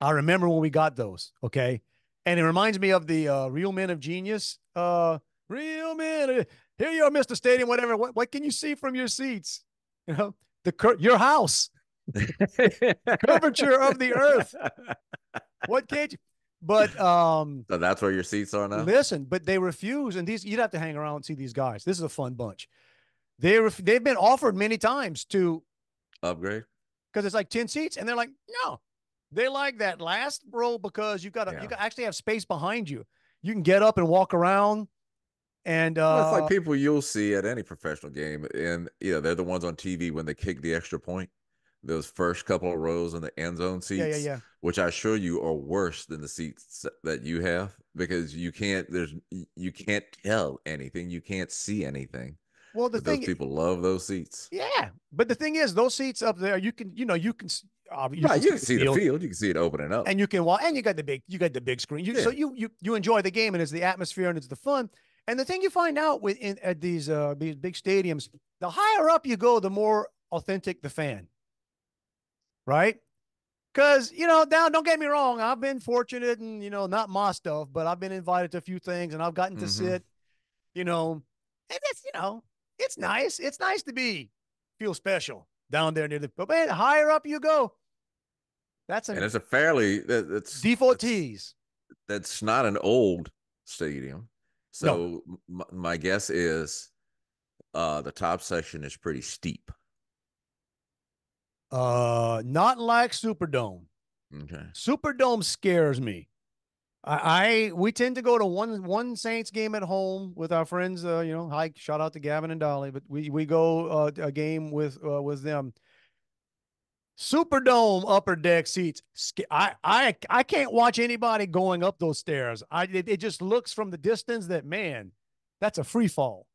I remember when we got those. Okay. And it reminds me of the uh, Real Men of Genius. Uh, Real Men, here you are, Mr. Stadium, whatever. What, what can you see from your seats? You know, the cur- your house, curvature of the earth. What can't you? But um, So that's where your seats are now. listen, but they refuse. And these, you'd have to hang around and see these guys. This is a fun bunch. They ref- they've been offered many times to Upgrade. because it's like 10 seats and they're like no they like that last row because you've got to Yeah. you got actually have space behind you you can get up and walk around and uh Well, it's like people you'll see at any professional game, and you know they're the ones on TV when they kick the extra point. Those first couple of rows in the end zone seats, yeah yeah yeah which I assure you are worse than the seats that you have because you can't. There's you can't tell anything. You can't see anything. well the But those people love those seats. yeah but the thing is those seats up there you can you know you can you right, can you can see the field. You can see it opening up. and you can walk and you got the big you got the big screen you so you you you enjoy the game and it's the atmosphere and it's the fun and the thing you find out with in at these uh these big stadiums the higher up you go the more authentic the fan right because you know now don't get me wrong i've been fortunate and you know not my stuff but i've been invited to a few things and i've gotten to Mhm. sit you know and it's you know it's nice it's nice to be feel special down there near the. But man, higher up you go. That's and it's a fairly that, that's devotees. that's not an old stadium. So m- my guess is uh the top section is pretty steep. Uh, not like Superdome. Okay. Superdome scares me. I, I we tend to go to one one Saints game at home with our friends. Uh, you know, hi, shout out to Gavin and Dolly, but we we go uh, a game with uh, with them. Superdome upper deck seats. I I I can't watch anybody going up those stairs. I it, it just looks from the distance that man, that's a free fall.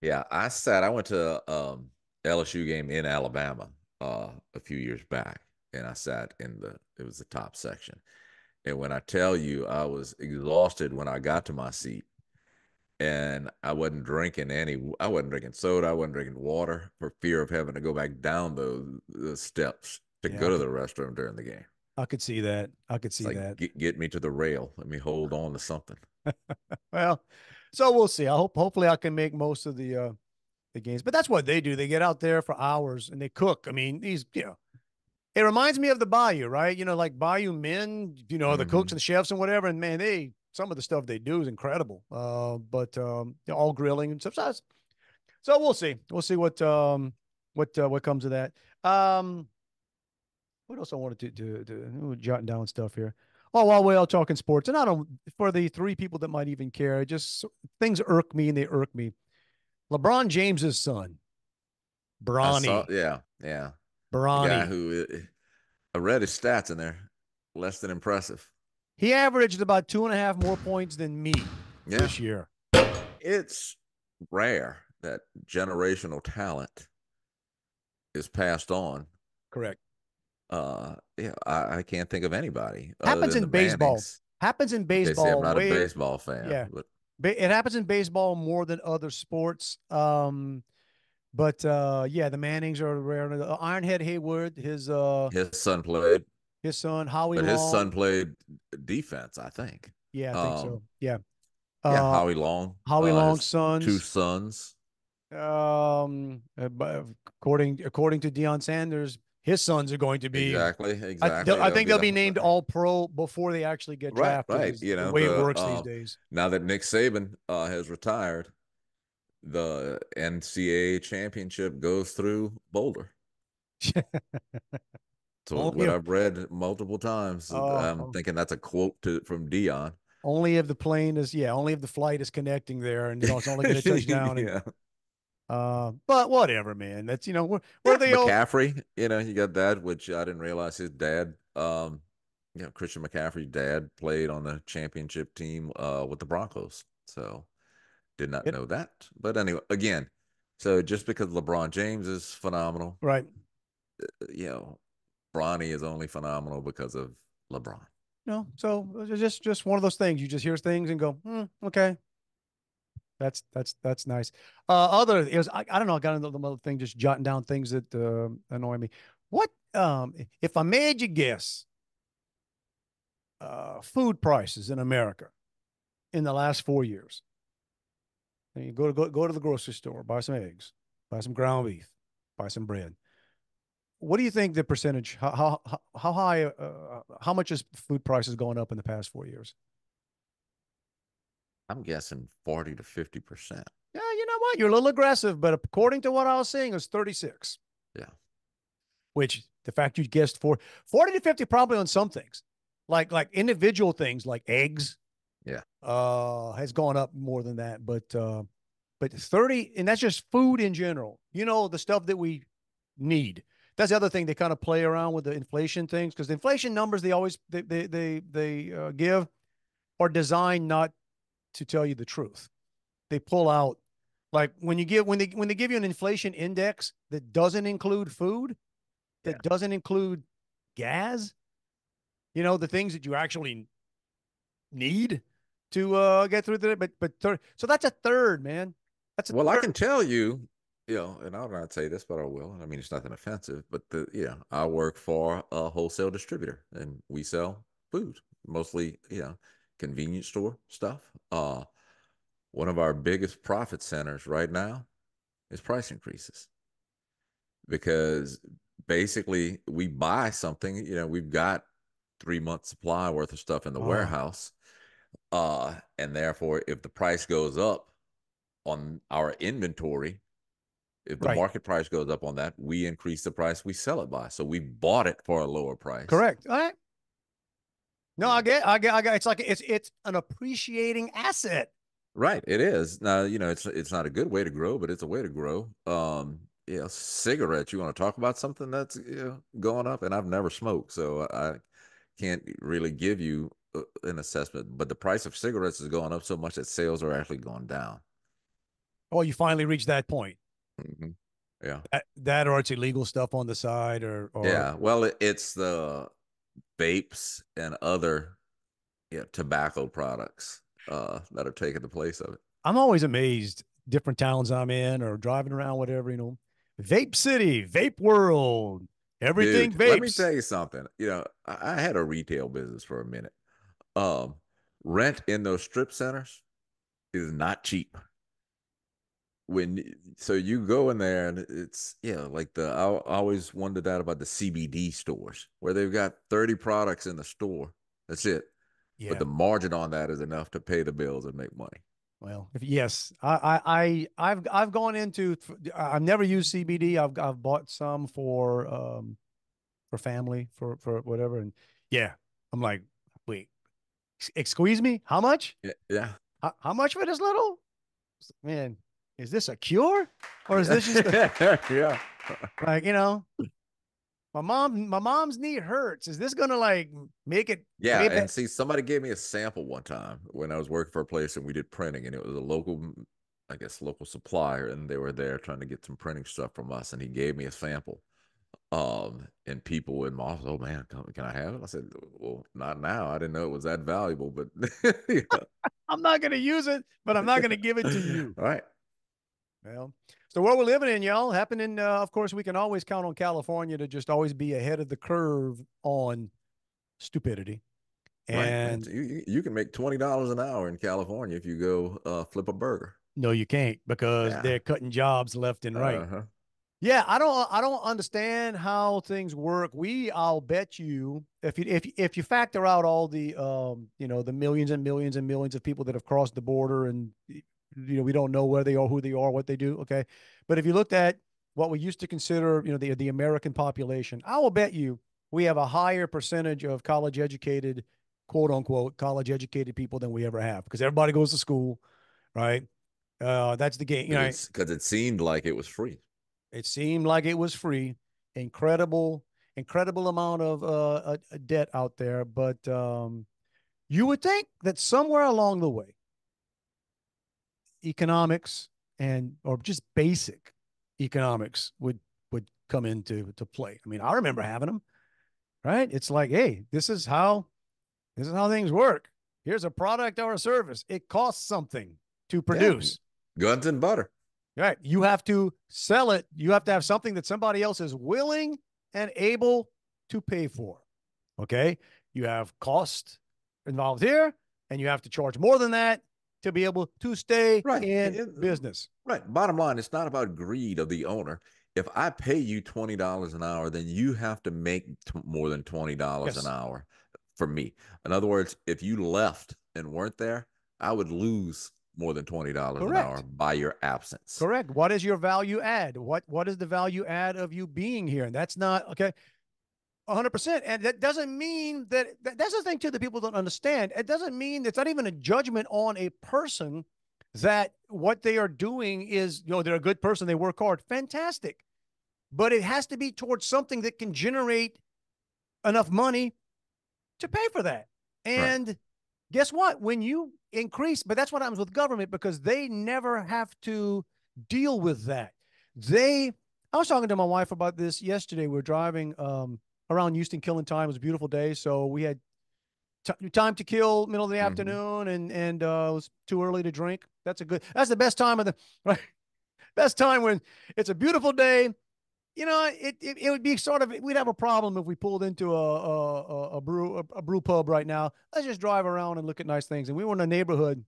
Yeah, I sat. I went to um LSU game in Alabama uh a few years back, and I sat in the it was the top section. And when I tell you, I was exhausted when I got to my seat, and I wasn't drinking any. I wasn't drinking soda. I wasn't drinking water for fear of having to go back down those, those steps to Yeah, go to the restroom during the game. I could see that. I could see like that. get, get me to the rail. Let me hold on to something. Well, so we'll see. I hope hopefully I can make most of the uh the games. But that's what they do. They get out there for hours and they cook. I mean, these, you know, it reminds me of the Bayou, right? You know, like Bayou men, you know, the cooks Mhm. and the chefs and whatever. And man, they some of the stuff they do is incredible. Uh, but um all grilling and stuff. So, so we'll see. We'll see what um what uh, what comes of that. Um what else I wanted to do to, ooh, jotting down stuff here. Oh, while we're all talking sports, and I don't for the three people that might even care, just things irk me and they irk me. LeBron James's son, Bronny, saw- yeah, yeah. Bronny. who uh, I read his stats in there, less than impressive. He averaged about two and a half more points than me Yeah, this year. it's rare that generational talent is passed on. Correct. Uh, yeah, I, I can't think of anybody. Happens in baseball. Mannings. Happens in baseball. I'm not way- a baseball fan. yeah. but ba- it happens in baseball more than other sports. Um, but uh, yeah, the Mannings are rare. Ironhead Heyward, his uh, his son played, his son Howie but Long. his son played defense. I think. yeah, I think so. um, Yeah, Yeah, Uh, Howie Long. Howie uh, Long's sons. two sons. Um, uh, but according according to Deion Sanders, his sons are going to be. Exactly. Exactly. they'll- I think they'll be the- named All Pro before they actually get Right, drafted. right, is you know the way it the, works these um, days. now that Nick Saban uh, has retired, the NCAA championship goes through Boulder. So Oh, what yeah. I've read multiple times, Oh. I'm thinking that's a quote to, from Deion. only if the plane is, yeah, only if the flight is connecting there, and you know, it's only going to touch down. and, yeah. uh, but whatever, man. That's you know, we're, we're the old. McCaffrey, you know, you got that, which I didn't realize his dad, um, you know, Christian McCaffrey's dad played on the championship team uh, with the Broncos. So did not Yep. know that. But anyway, again, so just because LeBron James is phenomenal, Right. you know, Bronny is only phenomenal because of LeBron. No, so it's just just one of those things. You just hear things and go, hmm, okay. That's that's that's nice. Uh, other it was I, I don't know. I got another other thing, just jotting down things that uh, annoy me. What um if I made you guess? Uh, food prices in America in the last four years. And you go to go, go to the grocery store, buy some eggs, buy some ground beef, buy some bread. What do you think the percentage? How how how- high? Uh, how much is food prices going up in the past four years? I'm guessing 40 to 50%. Yeah, you know what? You're a little aggressive, but according to what I was seeing, it's 36. Yeah. Which the fact you guessed for 40 to 50 probably on some things. Like like individual things like eggs. Yeah. Uh has gone up more than that. But uh but 30, and that's just food in general. You know, the stuff that we need. That's the other thing they kind of play around with the inflation things because the inflation numbers they always they they they, they uh, give are designed not to tell you the truth. They pull out like when you give when they when they give you an inflation index that doesn't include food, that doesn't include gas, you know, the things that you actually need to uh get through the but but third, so that's a third, man. That's a Well, I can tell you, you know, and I'll not say this, but I will. I mean, it's nothing offensive, but the yeah, I work for a wholesale distributor, and we sell food, mostly, you know, convenience store stuff. Uh, one of our biggest profit centers right now is price increases. because basically we buy something, you know, we've got three months supply worth of stuff in the Oh. warehouse. Uh, and therefore, if the price goes up on our inventory, if the Right. market price goes up on that, we increase the price we sell it by. So we bought it for a lower price. Correct. All right. No, I get, I get, I get. It's like it's it's an appreciating asset. Right, it is. Now, you know, it's it's not a good way to grow, but it's a way to grow. Um, yeah, cigarettes. You want to talk about something that's you know, going up, and I've never smoked, so I can't really give you uh, an assessment. But the price of cigarettes is going up so much that sales are actually going down. Oh, you finally reached that point. Mhm. Yeah, That, that or it's illegal stuff on the side, or, or yeah. Well, it, it's the vapes and other yeah tobacco products uh, that are taking the place of it. I'm always amazed. Different towns I'm in or driving around, whatever you know. Vape City, Vape World, everything Dude, vapes. Let me tell you something. You know, I, I had a retail business for a minute. Um, rent in those strip centers is not cheap. When so you go in there and it's yeah, like the I always wondered that about the CBD stores where they've got 30 products in the store. That's it. yeah. But the margin on that is enough to pay the bills and make money. Well, if yes, I, I, I, I've, I've gone into. I've never used CBD. I've, I've bought some for, um, for family, for, for whatever, and yeah, I'm like, wait, excuse me, how much? Yeah. Yeah. How, how much for this little? Man, is this a cure, or is this just a, yeah. like you know? My mom, my mom's knee hurts. Is this gonna like make it? Yeah, maybe- and see, somebody gave me a sample one time when I was working for a place and we did printing, and it was a local, I guess, local supplier, and they were there trying to get some printing stuff from us, and he gave me a sample. Um, and people in my office, oh man, can, can I have it? I said, well, not now. I didn't know it was that valuable, but you know. I'm not gonna use it, but I'm not gonna give it to you. All right. Well, it's the world we're living in, y'all. Happening, uh, of course, we can always count on California to just always be ahead of the curve on stupidity. And you, you you can make twenty dollars an hour in California if you go uh, flip a burger. no, you can't because Yeah. they're cutting jobs left and right. Uh-huh. Yeah, I don't, I don't understand how things work. We, I'll bet you, if you, if if you factor out all the, um, you know, the millions and millions and millions of people that have crossed the border, and you know, we don't know where they are, who they are, what they do. Okay, but if you looked at what we used to consider, you know, the the American population, I will bet you we have a higher percentage of college educated, quote unquote, college educated people than we ever have because everybody goes to school, right? Uh, that's the game. You know, Because it seemed like it was free. it seemed like it was free. Incredible, incredible amount of uh, uh, debt out there. But um, you would think that somewhere along the way, economics and or just basic economics would would come into to play. I mean, I remember having them. Right? It's like, hey, this is how this is how things work. Here's a product or a service. It costs something to produce. Guns and butter. Right. You have to sell it. You have to have something that somebody else is willing and able to pay for. Okay. You have cost involved here, and you have to charge more than that to be able to stay Right. in It- business. Right. Bottom line, it's not about greed of the owner. If I pay you twenty dollars an hour, then you have to make t- more than twenty dollars Yes. an hour for me. In other words, if you left and weren't there, I would lose more than twenty dollars an hour by your absence. Correct. What is your value add? What what is the value add of you being here? And that's not okay. 100%. And that doesn't mean that, that that's the thing too that people don't understand. It doesn't mean it's not even a judgment on a person that what they are doing is, you know, they're a good person, they work hard. Fantastic. But it has to be towards something that can generate enough money to pay for that. And guess what? When you increase, but that's what happens with government because they never have to deal with that. They, I was talking to my wife about this yesterday. We're driving um, around Houston, killing time. It was a beautiful day, so we had t- time to kill, middle of the Mhm. afternoon, and and uh, it was too early to drink. That's a good. That's the best time of the right. Best time when it's a beautiful day. You know, it, it it would be sort of we'd have a problem if we pulled into a a, a, a brew a, a brew pub right now. Let's just drive around and look at nice things. And we were in a neighborhood.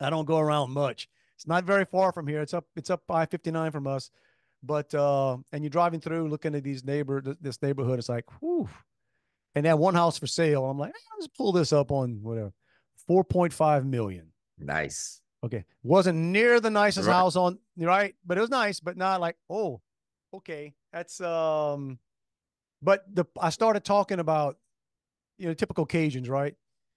I don't go around much. It's not very far from here. It's up it's up fifty nine from us, But uh, and you're driving through, looking at these neighbor, this neighborhood. It's like, whew. And that one house for sale. I'm like, eh, let's pull this up on whatever, four point five million. Nice. Okay, wasn't near the nicest Right. house on right, but it was nice, but not like, oh, okay, that's um. But the I started talking about, you know, typical Cajuns, right?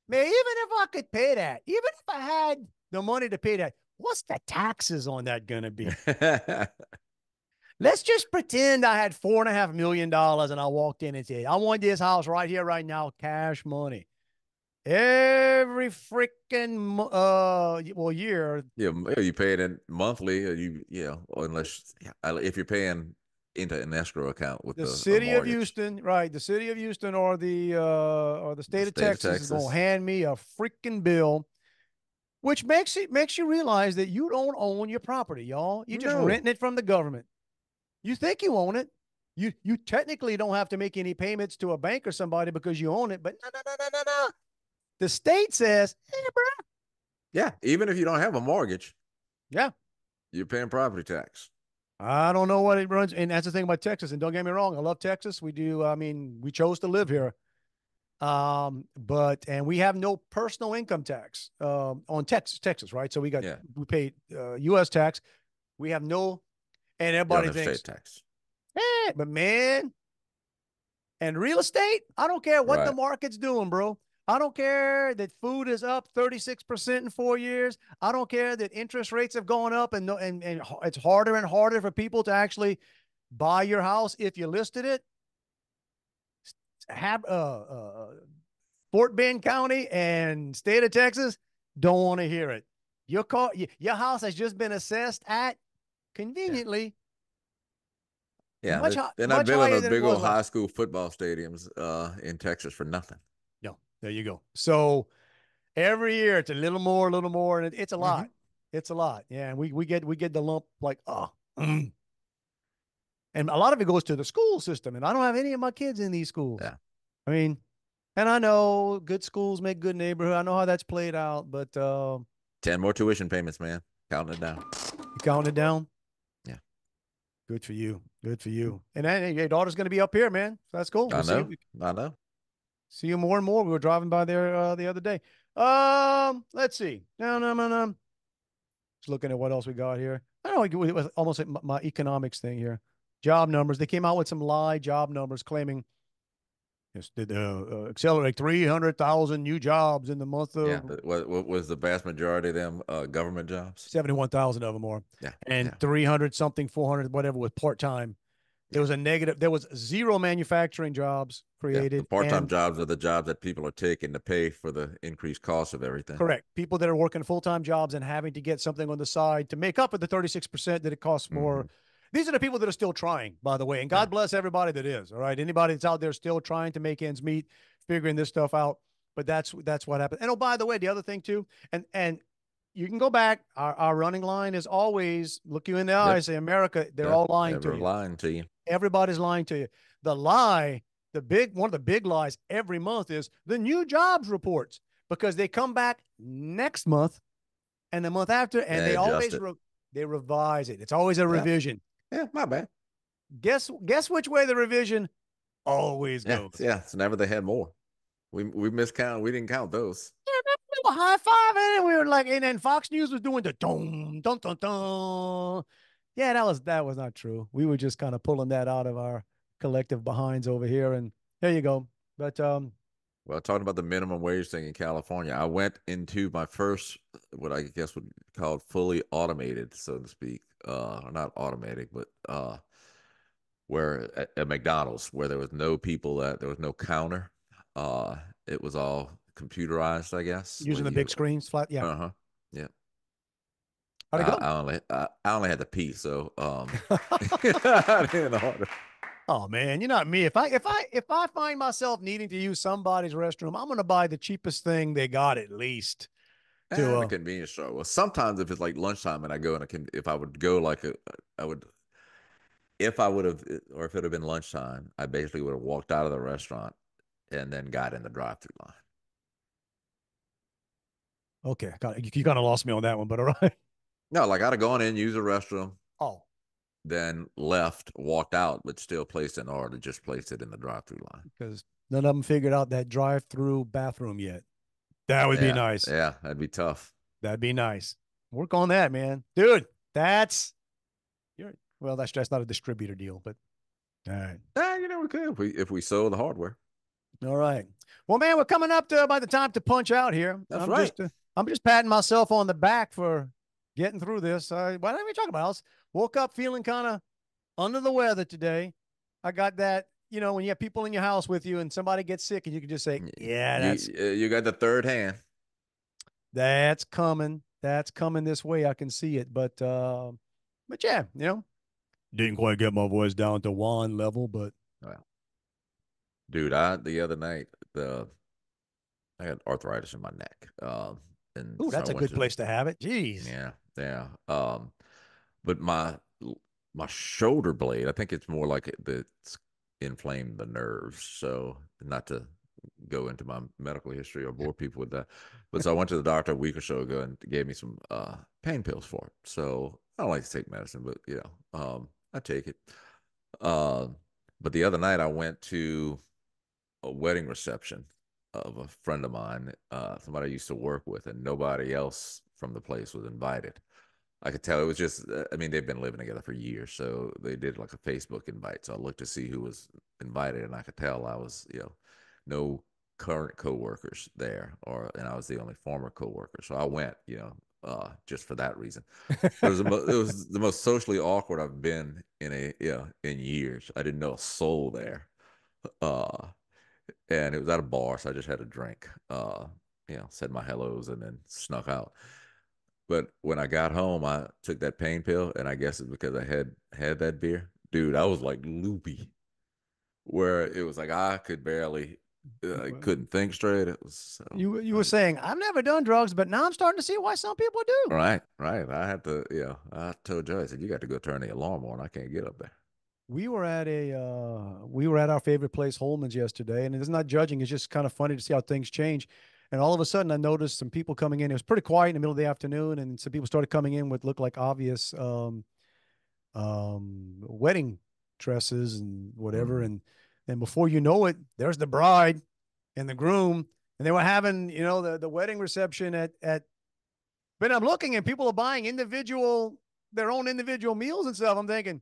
Man, even if I could pay that, even if I had the money to pay that, what's the taxes on that gonna be? Let's just pretend I had four and a half million dollars and I walked in and said, I want this house right here, right now, cash money. Every freaking uh well year, yeah, you pay it in monthly, or you you know, unless uh, if you're paying into an escrow account with the, the, city of. Houston, right? The city of Houston or the uh or the state, of, state of Texas is gonna hand me a freaking bill, which makes it makes you realize that you don't own your property, y'all. You're just No. renting it from the government. You think you own it. You you technically don't have to make any payments to a bank or somebody because you own it, but no, no, no, no, no, no. The state says, hey, bro, Yeah, even if you don't have a mortgage, Yeah. you're paying property tax. I don't know what it runs. And that's the thing about Texas. And don't get me wrong, I love Texas. We do. I mean, we chose to live here. Um, but and we have no personal income tax um on Texas, Texas, right? So we got Yeah. we pay uh, US tax. We have no and everybody thinks, tax. eh, but man, and real estate, I don't care what the market's doing, bro. I don't care that food is up 36% in four years. I don't care that interest rates have gone up and, and, and it's harder and harder for people to actually buy your house if you listed it. Have, uh, uh, Fort Bend County and state of Texas don't want to hear it. Your car, your house has just been assessed at conveniently Yeah, Much they're not building those big old high school football stadiums uh, in Texas for nothing. No, there you go. So every year it's a little more, a little more, and it, it's a Mhm. lot. It's a lot. Yeah, and we we get we get the lump like oh, mm. and a lot of it goes to the school system, and I don't have any of my kids in these schools. Yeah. I mean, and I know good schools make good neighborhood. I know how that's played out, but uh, Ten more tuition payments, man. Counting it down. you counting it down. Good for you. Good for you. And then your daughter's going to be up here, man. So that's cool. I We'll see know. you- I know. see you more and more. We were driving by there uh, the other day. Um, let's see. No, no, no, no. Just looking at what else we got here. I don't know. It was almost like my economics thing here. Job numbers. They came out with some lie job numbers claiming yes, did uh, uh, accelerate three hundred thousand new jobs in the month of Yeah. What, what was the vast majority of them uh, government jobs? seventy-one thousand of them more, Yeah. and yeah. three hundred something, four hundred, whatever, was part time. There was a negative. There was zero manufacturing jobs created. The part-time and- jobs are the jobs that people are taking to pay for the increased cost of everything. Correct. People that are working full time jobs and having to get something on the side to make up for the 36% that it costs more. These are the people that are still trying, by the way. And God Yeah. bless everybody that is. All right. Anybody that's out there still trying to make ends meet, figuring this stuff out. But that's that's what happened. And oh, by the way, the other thing too, and and you can go back. Our, our running line is always look you in the eye, say America, they're Yeah, all lying They to you. lying to you. Everybody's lying to you. The lie, the big one of the big lies every month is the new jobs reports because they come back next month and the month after, and They they always re- they revise it. It's always a revision. Yeah, my bad. Guess guess which way the revision always Yeah, goes. yeah. It's never they had more. We we miscount. We didn't count those. Yeah, We were high fiving, and we were like, and then Fox News was doing the dum dum dum dum. Yeah, that was that was not true. We were just kind of pulling that out of our collective behinds over here, and there you go. But um, Well, talking about the minimum wage thing in California, I went into my first, what I guess would be called fully automated, so to speak. Uh, not automatic, but uh, where at, at McDonald's, where there was no people at, there was no counter. Uh, it was all computerized, I guess. using the big screens, flat. Yeah, Uh huh. it I? I only I, I only had to pee, so um, I didn't order. oh man, you're not me. If I if I if I find myself needing to use somebody's restroom, I'm gonna buy the cheapest thing they got at least. Eh, to, the uh, convenience store. Well, sometimes if it's like lunchtime and I go and I can, if I would go like a, I would, if I would have, or if it had been lunchtime, I basically would have walked out of the restaurant and then got in the drive-through line. Okay, got you, you kind of lost me on that one, but all right. No, like I'd have gone in, used the restroom, Oh, then left, walked out, but still placed an order, just placed it in the drive-through line. because none of them figured out that drive-through bathroom yet. That would yeah, be nice. Yeah, that'd be tough. That'd be nice. Work on that, man, dude. That's you're well. That's that's not a distributor deal, but all right, Yeah, you know we could if we if we sold the hardware. all right. Well, man, we're coming up to by the time to punch out here. That's I'm right. Just, uh, I'm just patting myself on the back for getting through this. Uh, why don't we talk about? Else? Woke up feeling kind of under the weather today. I got that. You know, when you have people in your house with you and somebody gets sick, and you can just say, "Yeah, that's you, uh, you got the third hand. That's coming. That's coming this way. I can see it. But uh, but yeah, you know. Didn't quite get my voice down to Juan level, but Dude, I the other night the I had arthritis in my neck. Um and ooh, so that's a good to- place to have it. Jeez. Yeah, yeah. Um, but my my shoulder blade, I think it's more like it, that's inflamed the nerves. So not to go into my medical history or bore people with that, but so I went to the doctor a week or so ago and gave me some uh pain pills for it. So I don't like to take medicine, but you know, um, I take it. Um, but the other night I went to a wedding reception of a friend of mine, uh, somebody I used to work with, and nobody else from the place was invited. I could tell it was just, uh, I mean, they've been living together for years, so they did like a Facebook invite. So I looked to see who was invited, and I could tell I was, you know, no current coworkers there, or and I was the only former coworker. So I went, you know, uh, just for that reason. It was the mo- it was the most socially awkward I've been in a you know in years. I didn't know a soul there. Uh, and it was at a bar, so I just had a drink. Uh, you know, said my hellos and then snuck out. But when I got home, I took that pain pill, and I guess it's because I had had that beer, dude. I was like loopy, where it was like I could barely, uh, I couldn't think straight. It was so, You you were saying I've never done drugs, but now I'm starting to see why some people do. right, right. I had to, you know, I told Joe, I said, you got to go turn the alarm on. I can't get up there. We were at a uh, we were at our favorite place, Holman's, yesterday, and it's not judging. It's just kind of funny to see how things change. And all of a sudden, I noticed some people coming in. It was pretty quiet in the middle of the afternoon, and some people started coming in with look like obvious um, um, wedding dresses and whatever. Mhm. And and before you know it, there's the bride and the groom, and they were having you know the the wedding reception at at. But I'm looking, and people are buying individual their own individual meals and stuff. I'm thinking.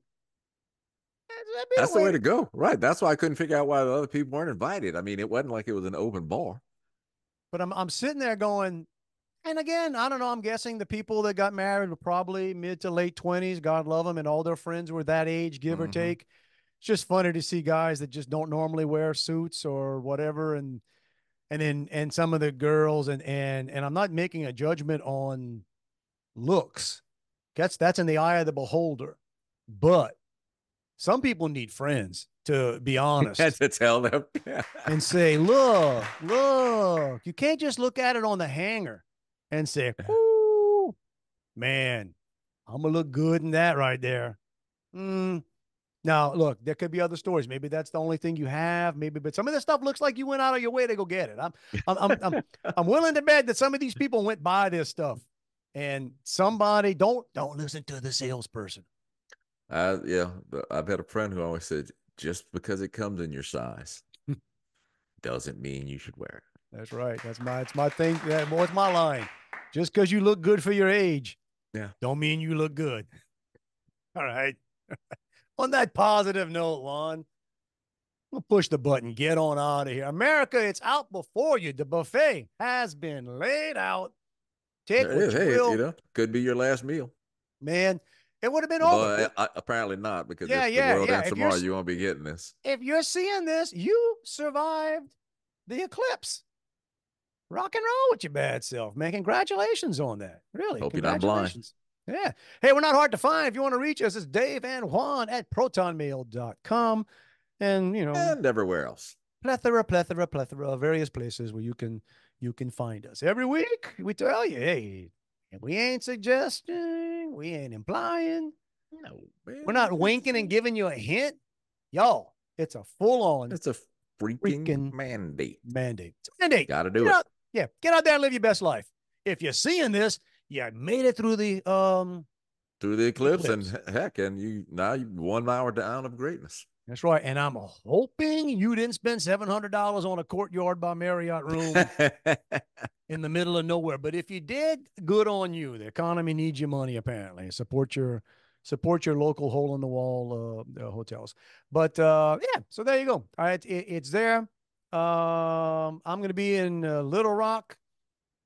"Eh, that'd That's the way to go. Right. That's why I couldn't figure out why the other people weren't invited. I mean, it wasn't like it was an open bar. But I'm I'm sitting there going, and again, I don't know. I'm guessing the people that got married were probably mid to late twenties. God love them, and all their friends were that age, give or Mhm. take. It's just funny to see guys that just don't normally wear suits or whatever, and and then and some of the girls, and and and I'm not making a judgment on looks. That's that's in the eye of the beholder, but some people need friends. To be honest, had to tell them. and say, look, look, you can't just look at it on the hanger and say, Ooh, man, I'm gonna look good in that right there. Mm. Now, look, there could be other stories. Maybe that's the only thing you have. Maybe, but some of this stuff looks like you went out of your way to go get it. I'm, I'm, I'm, I'm, I'm willing to bet that some of these people went by this stuff, and somebody don't don't listen to the salesperson. Uh, yeah, I've had a friend who always said, just because it comes in your size doesn't mean you should wear it. That's right. That's my it's my thing. Yeah, what's my line? Just because you look good for your age, Yeah. don't mean you look good. All right. on that positive note, Lon, we'll push the button. Get on out of here. America, it's out before you. The buffet has been laid out. Take There what you Hey, will, you know, could be your last meal. man. It would have been Although, over. uh, apparently not, because Yeah, if yeah, the world yeah, ends tomorrow, you won't be getting this. if you're seeing this, you survived the eclipse. Rock and roll with your bad self, man. Congratulations on that. Really. Hope you're not blind. Yeah. Hey, we're not hard to find. If you want to reach us, it's Dave and Juan at protonmail.com. And, you know, And everywhere else. plethora, plethora, plethora of various places where you can you can find us. Every week we tell you, hey, we ain't suggesting, we ain't implying. No, man. We're not winking and giving you a hint. Yo, it's a full on It's a freaking, Freaking- mandate. mandate. It's a mandate. Got to do Get it. out- yeah, get out there and live your best life. If you're seeing this, you made it through the um through the eclipse, Eclipse. and heck, and you now you one hour down of greatness. That's right. And I'm hoping you didn't spend seven hundred dollars on a courtyard by Marriott room in the middle of nowhere. But if you did, good on you. The economy needs your money apparently. Support your support your local hole in the wall uh, uh, hotels. But uh, yeah, so there you go. All right, it, it's there. Um, I'm going to be in uh, Little Rock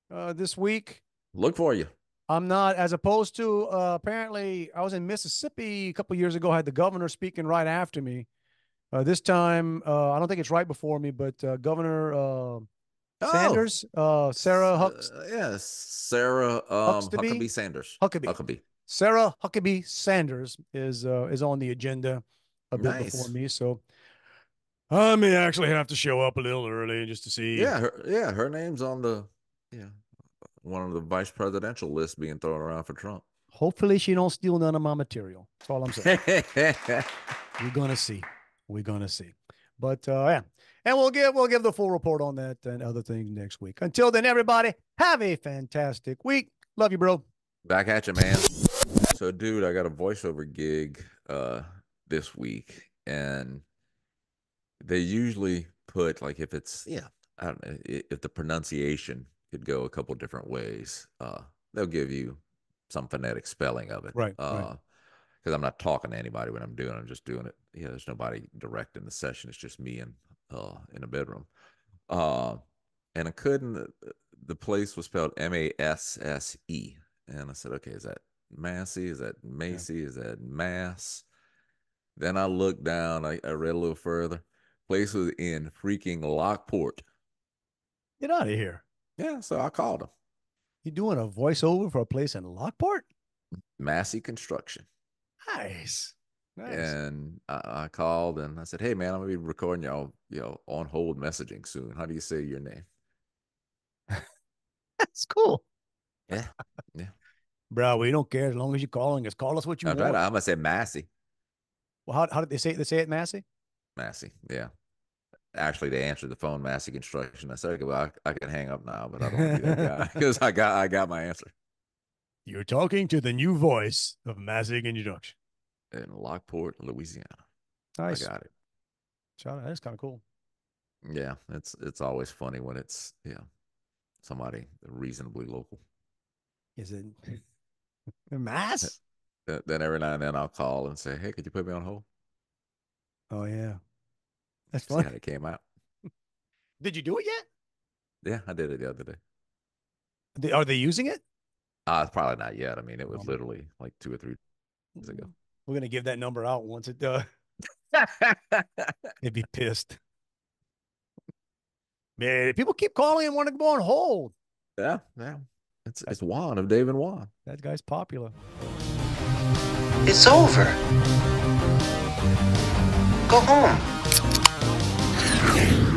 uh, this week. Look for you. I'm not, as opposed to uh, apparently, I was in Mississippi a couple years ago. I Had the governor speaking right after me. Uh, this time, uh, I don't think it's right before me, but uh, Governor uh, Sanders, uh, Sarah Uh, yes, Sarah um, Huxtable? Huckabee Sanders. Huckabee. Huckabee. Sarah Huckabee Sanders is uh, is on the agenda a bit Nice. before me, so I may actually have to show up a little early just to see. Yeah, her, yeah, her name's on the yeah one of the vice presidential lists being thrown around for Trump. Hopefully, she don't steal none of my material. That's all I'm saying. We're gonna see. We're gonna see. But uh, yeah, and we'll give we'll give the full report on that and other things next week. Until then, everybody, have a fantastic week. Love you, bro. Back at you, man. So, dude, I got a voiceover gig uh this week, and they usually put like if it's yeah, I don't know if the pronunciation could go a couple different ways. Uh, they'll give you some phonetic spelling of it, Right, Uh, right. because I'm not talking to anybody when I'm doing. it. I'm just doing it. Yeah, there's nobody directing the session. It's just me and uh in a bedroom. Uh, and I couldn't. uh, The place was spelled M A S S E, and I said, okay, is that Massey? Is that Macy? Is that Mass? Then I looked down. I, I read a little further. Place was in freaking Lockport. Get out of here. Yeah, so I called him. You doing a voiceover for a place in Lockport? Massey Construction. Nice. Nice. And I, I called and I said, "Hey man, I'm gonna be recording y'all, you know, on hold messaging soon. How do you say your name?" That's cool. Yeah, yeah. Bro, we don't care as long as you're calling us. Call us what you I'm, want. to, I'm gonna say Massey, Well, how, how did they say it? They say it, Massey? Massey. Yeah. Actually, they answered the phone, Massey Construction. I said, "Okay, well, I, I can hang up now, but I don't want to be that guy because I got I got my answer You're talking to the new voice of Massey Construction. in Lockport, Louisiana. Nice. I got it. Shout. That's kind of cool. Yeah, it's it's always funny when it's yeah somebody reasonably local. Is it Mass? Then, then every now and then I'll call and say, "Hey, could you put me on hold?" Oh, yeah. That's See how funny. it came out. Did you do it yet? Yeah, I did it the other day. They- Are they using it? Uh, it's probably not yet. I mean, it was Um, literally like two or three days ago. We're going to give that number out once it does. They'd be pissed. Man, people keep calling and want to go on hold. yeah, yeah. It's it's Juan of Dave and Juan. That guy's popular. It's over. Go home. Okay.